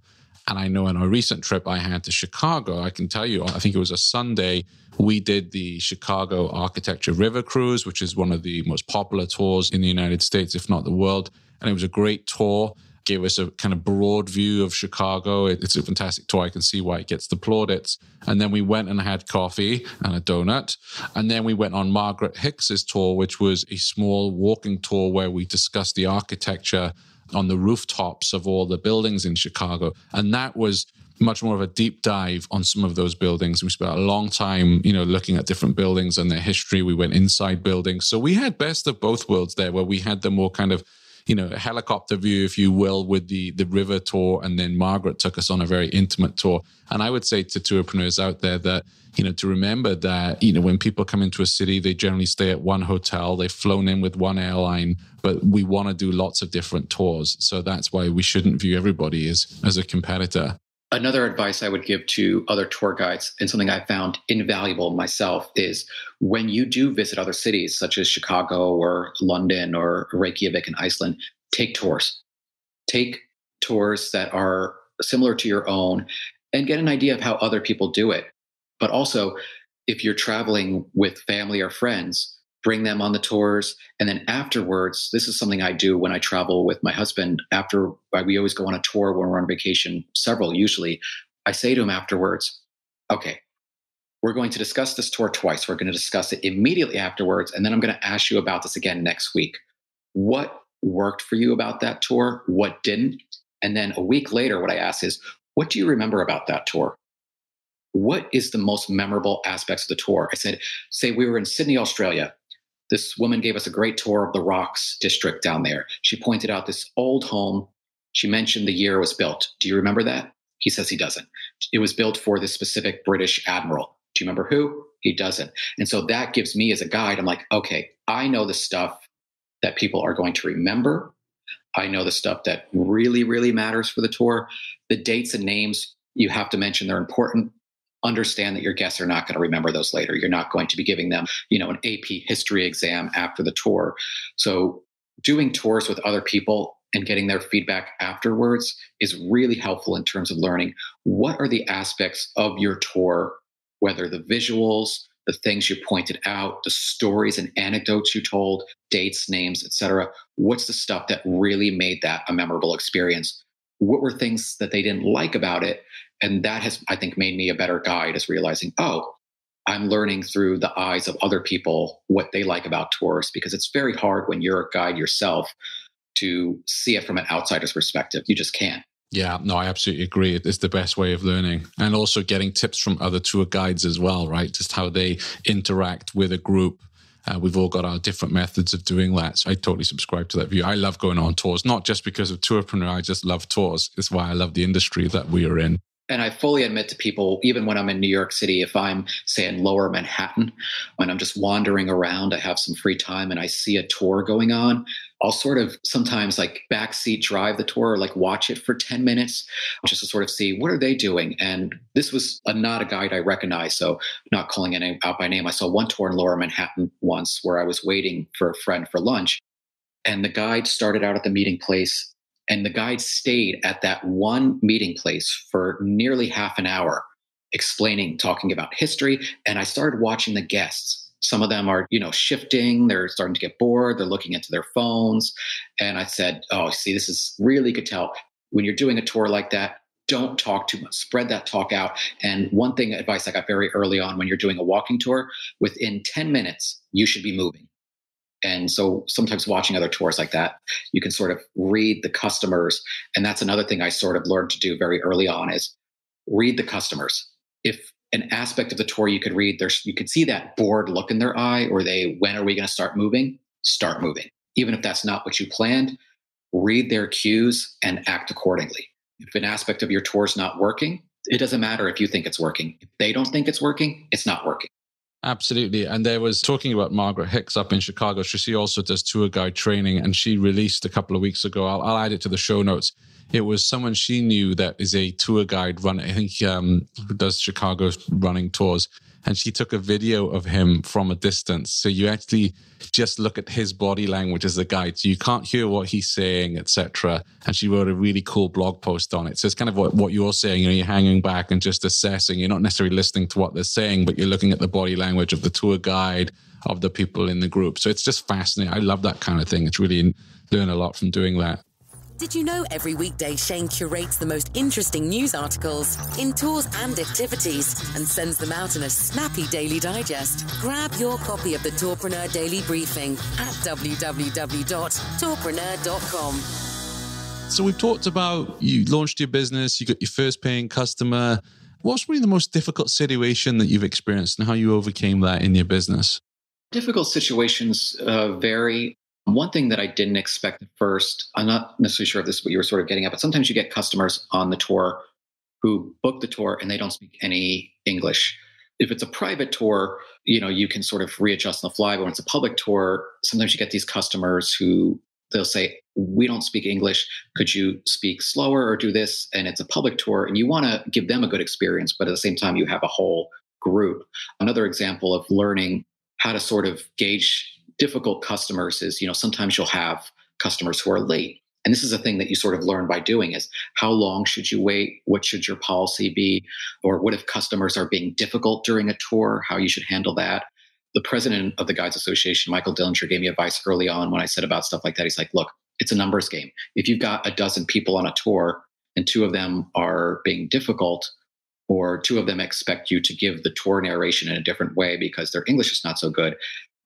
And I know in a recent trip I had to Chicago, I can tell you, I think it was a Sunday, we did the Chicago Architecture River Cruise, which is one of the most popular tours in the United States, if not the world. And it was a great tour. Gave us a kind of broad view of Chicago. It's a fantastic tour. I can see why it gets the plaudits. And then we went and had coffee and a donut. And then we went on Margaret Hicks's tour, which was a small walking tour where we discussed the architecture on the rooftops of all the buildings in Chicago. And that was much more of a deep dive on some of those buildings. We spent a long time, you know, looking at different buildings and their history. We went inside buildings. So we had best of both worlds there where we had the more kind of you know, helicopter view, if you will, with the the river tour, and then Margaret took us on a very intimate tour. And I would say to tourpreneurs out there that you know to remember that you know when people come into a city, they generally stay at one hotel, they've flown in with one airline, but we want to do lots of different tours. So that's why we shouldn't view everybody as as a competitor. Another advice I would give to other tour guides, and something I found invaluable myself, is when you do visit other cities such as Chicago or London or Reykjavik in Iceland, take tours. Take tours that are similar to your own and get an idea of how other people do it. But also, if you're traveling with family or friends, bring them on the tours. And then afterwards, this is something I do when I travel with my husband. After we always go on a tour when we're on vacation, several usually. I say to him afterwards, okay, we're going to discuss this tour twice. We're going to discuss it immediately afterwards. And then I'm going to ask you about this again next week. What worked for you about that tour? What didn't? And then a week later, what I ask is, what do you remember about that tour? What is the most memorable aspects of the tour? I said, say we were in Sydney, Australia. This woman gave us a great tour of the Rocks district down there. She pointed out this old home. She mentioned the year it was built. Do you remember that? He says he doesn't. It was built for this specific British admiral. You remember who? He doesn't. And so that gives me as a guide, I'm like, okay, I know the stuff that people are going to remember. I know the stuff that really, really matters for the tour. The dates and names you have to mention, they're important. Understand that your guests are not going to remember those later. You're not going to be giving them, you know, an AP history exam after the tour. So doing tours with other people and getting their feedback afterwards is really helpful in terms of learning what are the aspects of your tour, whether the visuals, the things you pointed out, the stories and anecdotes you told, dates, names, etc. What's the stuff that really made that a memorable experience? What were things that they didn't like about it? And that has, I think, made me a better guide is realizing, oh, I'm learning through the eyes of other people what they like about tours because it's very hard when you're a guide yourself to see it from an outsider's perspective. You just can't. Yeah, no, I absolutely agree. It's the best way of learning. And also getting tips from other tour guides as well, right? Just how they interact with a group. Uh, we've all got our different methods of doing that. So I totally subscribe to that view. I love going on tours, not just because of Tourpreneur. I just love tours. It's why I love the industry that we are in and I fully admit to people, even when I'm in New York City, if I'm, say, in lower Manhattan, when I'm just wandering around, I have some free time and I see a tour going on, I'll sort of sometimes like backseat drive the tour or like watch it for 10 minutes just to sort of see what are they doing. And this was a, not a guide I recognize, so not calling it out by name. I saw one tour in lower Manhattan once where I was waiting for a friend for lunch. And the guide started out at the meeting place and the guide stayed at that one meeting place for nearly half an hour, explaining, talking about history. And I started watching the guests. Some of them are, you know, shifting. They're starting to get bored. They're looking into their phones. And I said, Oh, see, this is really could tell when you're doing a tour like that, don't talk too much. Spread that talk out. And one thing advice I got very early on when you're doing a walking tour, within 10 minutes, you should be moving. And so sometimes watching other tours like that, you can sort of read the customers. And that's another thing I sort of learned to do very early on is read the customers. If an aspect of the tour you could read, there's you could see that bored look in their eye, or they, when are we going to start moving? Start moving. Even if that's not what you planned, read their cues and act accordingly. If an aspect of your tour is not working, it doesn't matter if you think it's working. If they don't think it's working, it's not working. Absolutely. And there was talking about Margaret Hicks up in Chicago. She also does tour guide training and she released a couple of weeks ago. I'll, I'll add it to the show notes. It was someone she knew that is a tour guide runner. I think um, does Chicago running tours and she took a video of him from a distance. So you actually just look at his body language as a guide. So you can't hear what he's saying, etc. And she wrote a really cool blog post on it. So it's kind of what, what you're saying. You know, you're hanging back and just assessing. You're not necessarily listening to what they're saying, but you're looking at the body language of the tour guide, of the people in the group. So it's just fascinating. I love that kind of thing. It's really learn a lot from doing that. Did you know every weekday Shane curates the most interesting news articles in tours and activities and sends them out in a snappy daily digest? Grab your copy of the Tourpreneur Daily Briefing at www.tourpreneur.com. So we've talked about you launched your business, you got your first paying customer. What's really the most difficult situation that you've experienced and how you overcame that in your business? Difficult situations uh, vary. One thing that I didn't expect at first, I'm not necessarily sure if this is what you were sort of getting at, but sometimes you get customers on the tour who book the tour and they don't speak any English. If it's a private tour, you know, you can sort of readjust on the fly. But when it's a public tour, sometimes you get these customers who they'll say, We don't speak English. Could you speak slower or do this? And it's a public tour and you want to give them a good experience, but at the same time, you have a whole group. Another example of learning how to sort of gauge difficult customers is, you know, sometimes you'll have customers who are late. And this is a thing that you sort of learn by doing is how long should you wait? What should your policy be? Or what if customers are being difficult during a tour? How you should handle that? The president of the Guides Association, Michael Dillinger, gave me advice early on when I said about stuff like that. He's like, look, it's a numbers game. If you've got a dozen people on a tour and two of them are being difficult, or two of them expect you to give the tour narration in a different way because their English is not so good,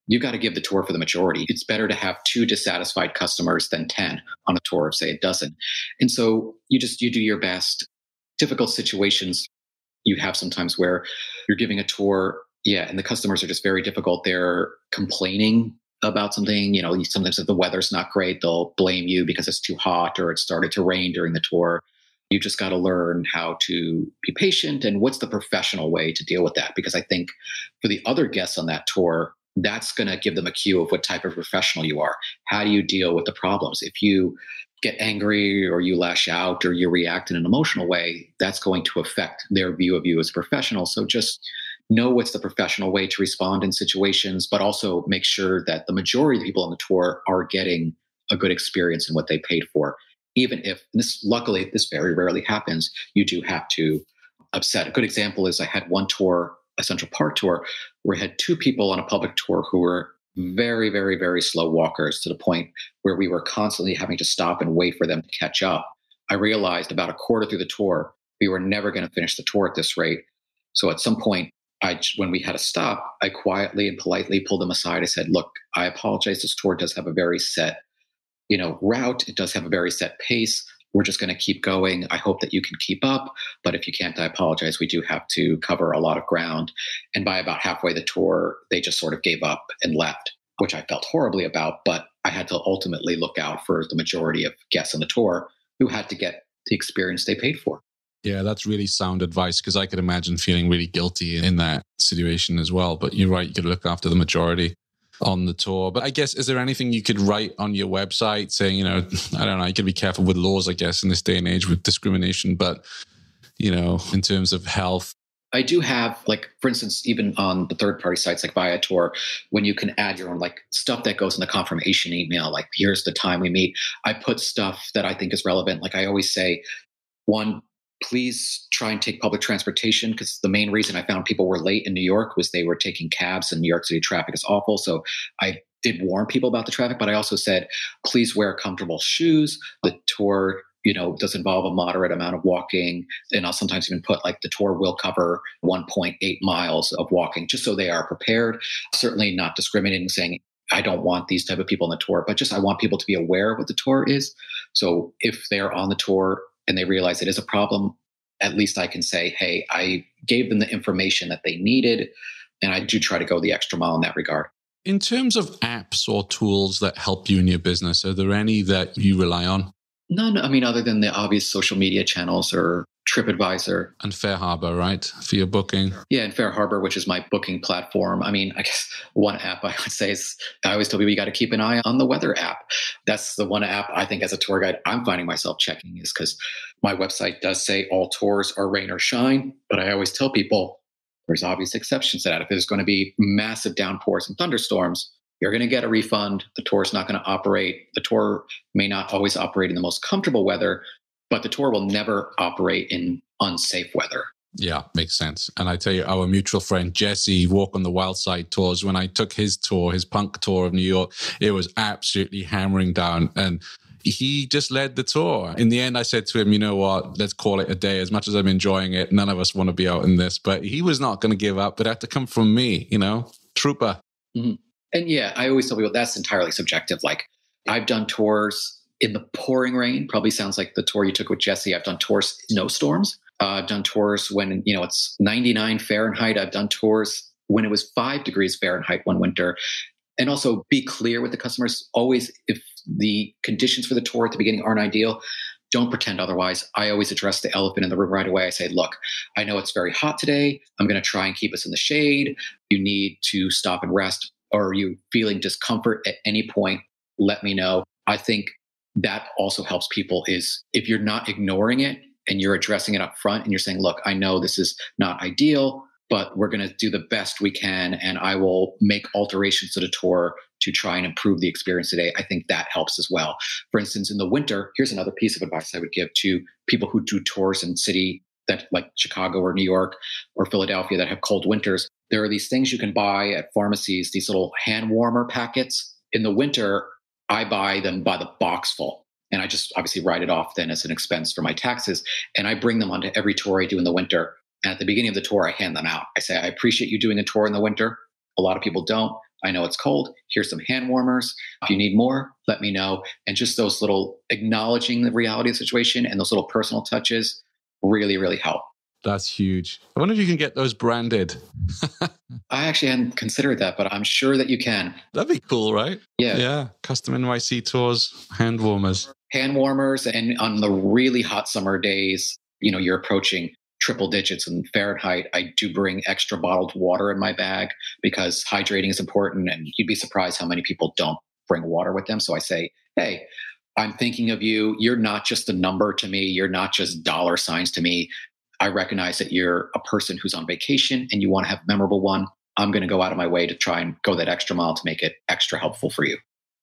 you got to give the tour for the majority. It's better to have two dissatisfied customers than 10 on a tour of say a dozen. And so you just you do your best. Difficult situations you have sometimes where you're giving a tour, yeah, and the customers are just very difficult. They're complaining about something, you know, sometimes if the weather's not great, they'll blame you because it's too hot or it started to rain during the tour. You just got to learn how to be patient and what's the professional way to deal with that. Because I think for the other guests on that tour, that's going to give them a cue of what type of professional you are. How do you deal with the problems? If you get angry or you lash out or you react in an emotional way, that's going to affect their view of you as a professional. So just know what's the professional way to respond in situations, but also make sure that the majority of the people on the tour are getting a good experience in what they paid for. Even if this, luckily, this very rarely happens, you do have to upset. A good example is I had one tour a Central Park tour where we had two people on a public tour who were very, very, very slow walkers to the point where we were constantly having to stop and wait for them to catch up. I realized about a quarter through the tour, we were never going to finish the tour at this rate. So at some point, I, when we had a stop, I quietly and politely pulled them aside. I said, "Look, I apologize. This tour does have a very set, you know, route. It does have a very set pace we're just going to keep going. I hope that you can keep up. But if you can't, I apologize. We do have to cover a lot of ground. And by about halfway the tour, they just sort of gave up and left, which I felt horribly about. But I had to ultimately look out for the majority of guests on the tour who had to get the experience they paid for. Yeah, that's really sound advice because I could imagine feeling really guilty in that situation as well. But you're right, you could look after the majority on the tour. But I guess, is there anything you could write on your website saying, you know, <laughs> I don't know, you could be careful with laws, I guess, in this day and age with discrimination, but, you know, in terms of health. I do have, like, for instance, even on the third party sites like Viator, when you can add your own, like, stuff that goes in the confirmation email, like, here's the time we meet. I put stuff that I think is relevant. Like, I always say, one, please try and take public transportation because the main reason I found people were late in New York was they were taking cabs and New York City traffic is awful. So I did warn people about the traffic, but I also said, please wear comfortable shoes. The tour, you know, does involve a moderate amount of walking. And I'll sometimes even put like the tour will cover 1.8 miles of walking just so they are prepared. Certainly not discriminating, saying I don't want these type of people on the tour, but just I want people to be aware of what the tour is. So if they're on the tour and they realize it is a problem, at least I can say, hey, I gave them the information that they needed. And I do try to go the extra mile in that regard. In terms of apps or tools that help you in your business, are there any that you rely on? None. I mean, other than the obvious social media channels or TripAdvisor. And FareHarbor, right? For your booking. Yeah, and Fair Harbor, which is my booking platform. I mean, I guess one app I would say is I always tell people you got to keep an eye on the weather app. That's the one app I think as a tour guide I'm finding myself checking is because my website does say all tours are rain or shine, but I always tell people there's obvious exceptions to that. If there's going to be massive downpours and thunderstorms, you're going to get a refund. The tour is not going to operate. The tour may not always operate in the most comfortable weather, but the tour will never operate in unsafe weather. Yeah, makes sense. And I tell you, our mutual friend Jesse, Walk on the Wild Side tours, when I took his tour, his punk tour of New York, it was absolutely hammering down. And he just led the tour. In the end, I said to him, you know what, let's call it a day. As much as I'm enjoying it, none of us want to be out in this. But he was not going to give up, but it had to come from me, you know, trooper. Mm-hmm. And yeah, I always tell people that's entirely subjective. Like I've done tours in the pouring rain. Probably sounds like the tour you took with Jesse. I've done tours snowstorms. Uh, I've done tours when you know it's 99 Fahrenheit. I've done tours when it was five degrees Fahrenheit one winter. And also be clear with the customers. Always, if the conditions for the tour at the beginning aren't ideal, don't pretend otherwise. I always address the elephant in the room right away. I say, look, I know it's very hot today. I'm going to try and keep us in the shade. You need to stop and rest. Or are you feeling discomfort at any point? Let me know. I think that also helps people is if you're not ignoring it and you're addressing it up front and you're saying, look, I know this is not ideal, but we're going to do the best we can and I will make alterations to the tour to try and improve the experience today. I think that helps as well. For instance, in the winter, here's another piece of advice I would give to people who do tours in city that like Chicago or New York or Philadelphia that have cold winters. There are these things you can buy at pharmacies, these little hand warmer packets. In the winter, I buy them by the box full. And I just obviously write it off then as an expense for my taxes. And I bring them onto every tour I do in the winter. And at the beginning of the tour, I hand them out. I say, I appreciate you doing a tour in the winter. A lot of people don't. I know it's cold. Here's some hand warmers. If you need more, let me know. And just those little acknowledging the reality of the situation and those little personal touches really, really help. That's huge. I wonder if you can get those branded. I actually hadn't considered that, but I'm sure that you can. That'd be cool, right? Yeah. Yeah. Custom NYC tours, hand warmers. Hand warmers. And on the really hot summer days, you know, you're approaching triple digits in Fahrenheit. I do bring extra bottled water in my bag because hydrating is important. And you'd be surprised how many people don't bring water with them. So I say, hey, I'm thinking of you. You're not just a number to me. You're not just dollar signs to me. I recognize that you're a person who's on vacation and you want to have a memorable one. I'm going to go out of my way to try and go that extra mile to make it extra helpful for you.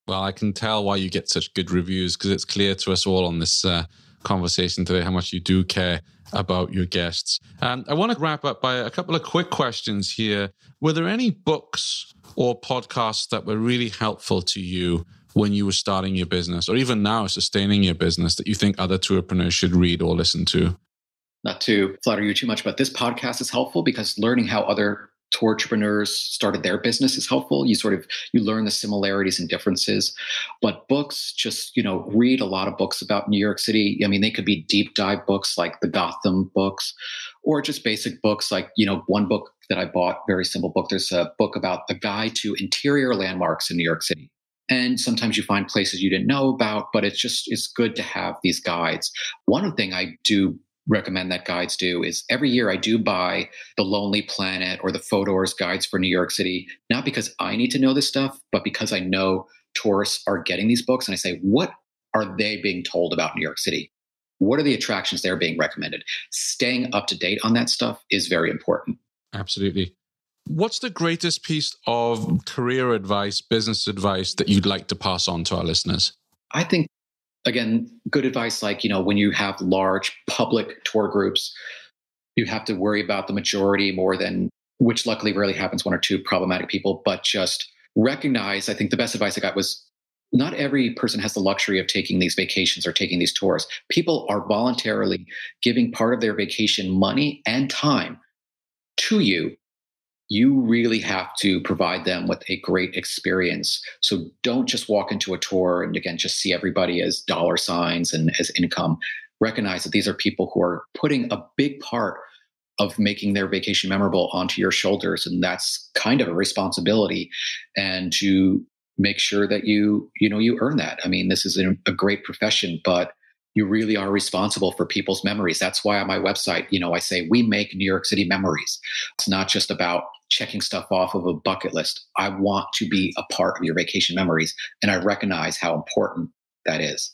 Well, I can tell why you get such good reviews because it's clear to us all on this uh, conversation today how much you do care about your guests. And I want to wrap up by a couple of quick questions here. Were there any books or podcasts that were really helpful to you when you were starting your business or even now sustaining your business that you think other entrepreneurs should read or listen to? Not to flatter you too much, but this podcast is helpful because learning how other tour entrepreneurs started their business is helpful. You sort of you learn the similarities and differences. But books just you know read a lot of books about new york city. I mean they could be deep dive books like the gotham books or just basic books like you know one book that i bought very simple book. There's a book about a guide to interior landmarks in new york city. And sometimes you find places you didn't know about but it's just it's good to have these guides. One thing i do recommend that guides do is every year I do buy the Lonely Planet or the Fodor's guides for New York City, not because I need to know this stuff, but because I know tourists are getting these books. And I say, what are they being told about New York City? What are the attractions they're being recommended? Staying up to date on that stuff is very important. Absolutely. What's the greatest piece of career advice, business advice that you'd like to pass on to our listeners? I think again, good advice like, you know, when you have large public tour groups, you have to worry about the majority more than, which luckily rarely happens, one or two problematic people, but just recognize. I think the best advice I got was not every person has the luxury of taking these vacations or taking these tours. People are voluntarily giving part of their vacation money and time to you you really have to provide them with a great experience. So don't just walk into a tour and again, just see everybody as dollar signs and as income. Recognize that these are people who are putting a big part of making their vacation memorable onto your shoulders. And that's kind of a responsibility. And to make sure that you, you know, you earn that. I mean, this is a great profession, but you really are responsible for people's memories. That's why on my website, you know, I say we make New York City memories. It's not just about checking stuff off of a bucket list. I want to be a part of your vacation memories. And I recognize how important that is.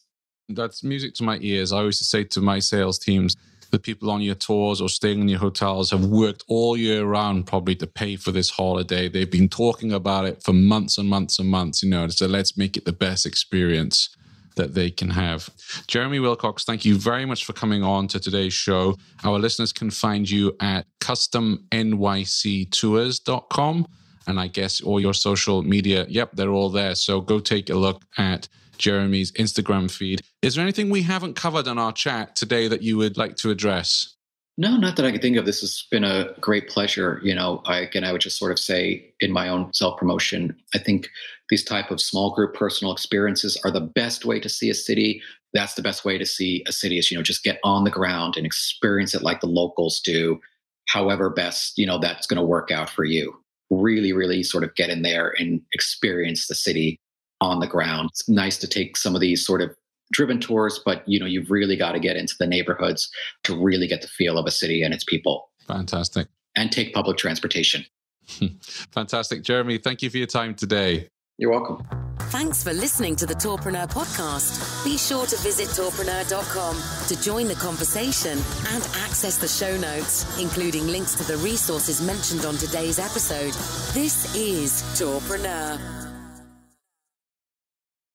That's music to my ears. I always say to my sales teams, the people on your tours or staying in your hotels have worked all year round probably to pay for this holiday. They've been talking about it for months and months and months, you know, so let's make it the best experience that they can have. Jeremy Wilcox, thank you very much for coming on to today's show. Our listeners can find you at customnyctours.com. And I guess all your social media, yep, they're all there. So go take a look at Jeremy's Instagram feed. Is there anything we haven't covered on our chat today that you would like to address? No, not that I can think of. This has been a great pleasure. You know, I, again, I would just sort of say in my own self promotion, I think these type of small group personal experiences are the best way to see a city. That's the best way to see a city is, you know, just get on the ground and experience it like the locals do, however best, you know, that's going to work out for you. Really, really sort of get in there and experience the city on the ground. It's nice to take some of these sort of driven tours, but you know, you've really got to get into the neighborhoods to really get the feel of a city and its people. Fantastic. And take public transportation. <laughs> Fantastic. Jeremy, thank you for your time today. You're welcome. Thanks for listening to the Tourpreneur podcast. Be sure to visit tourpreneur.com to join the conversation and access the show notes, including links to the resources mentioned on today's episode. This is Tourpreneur.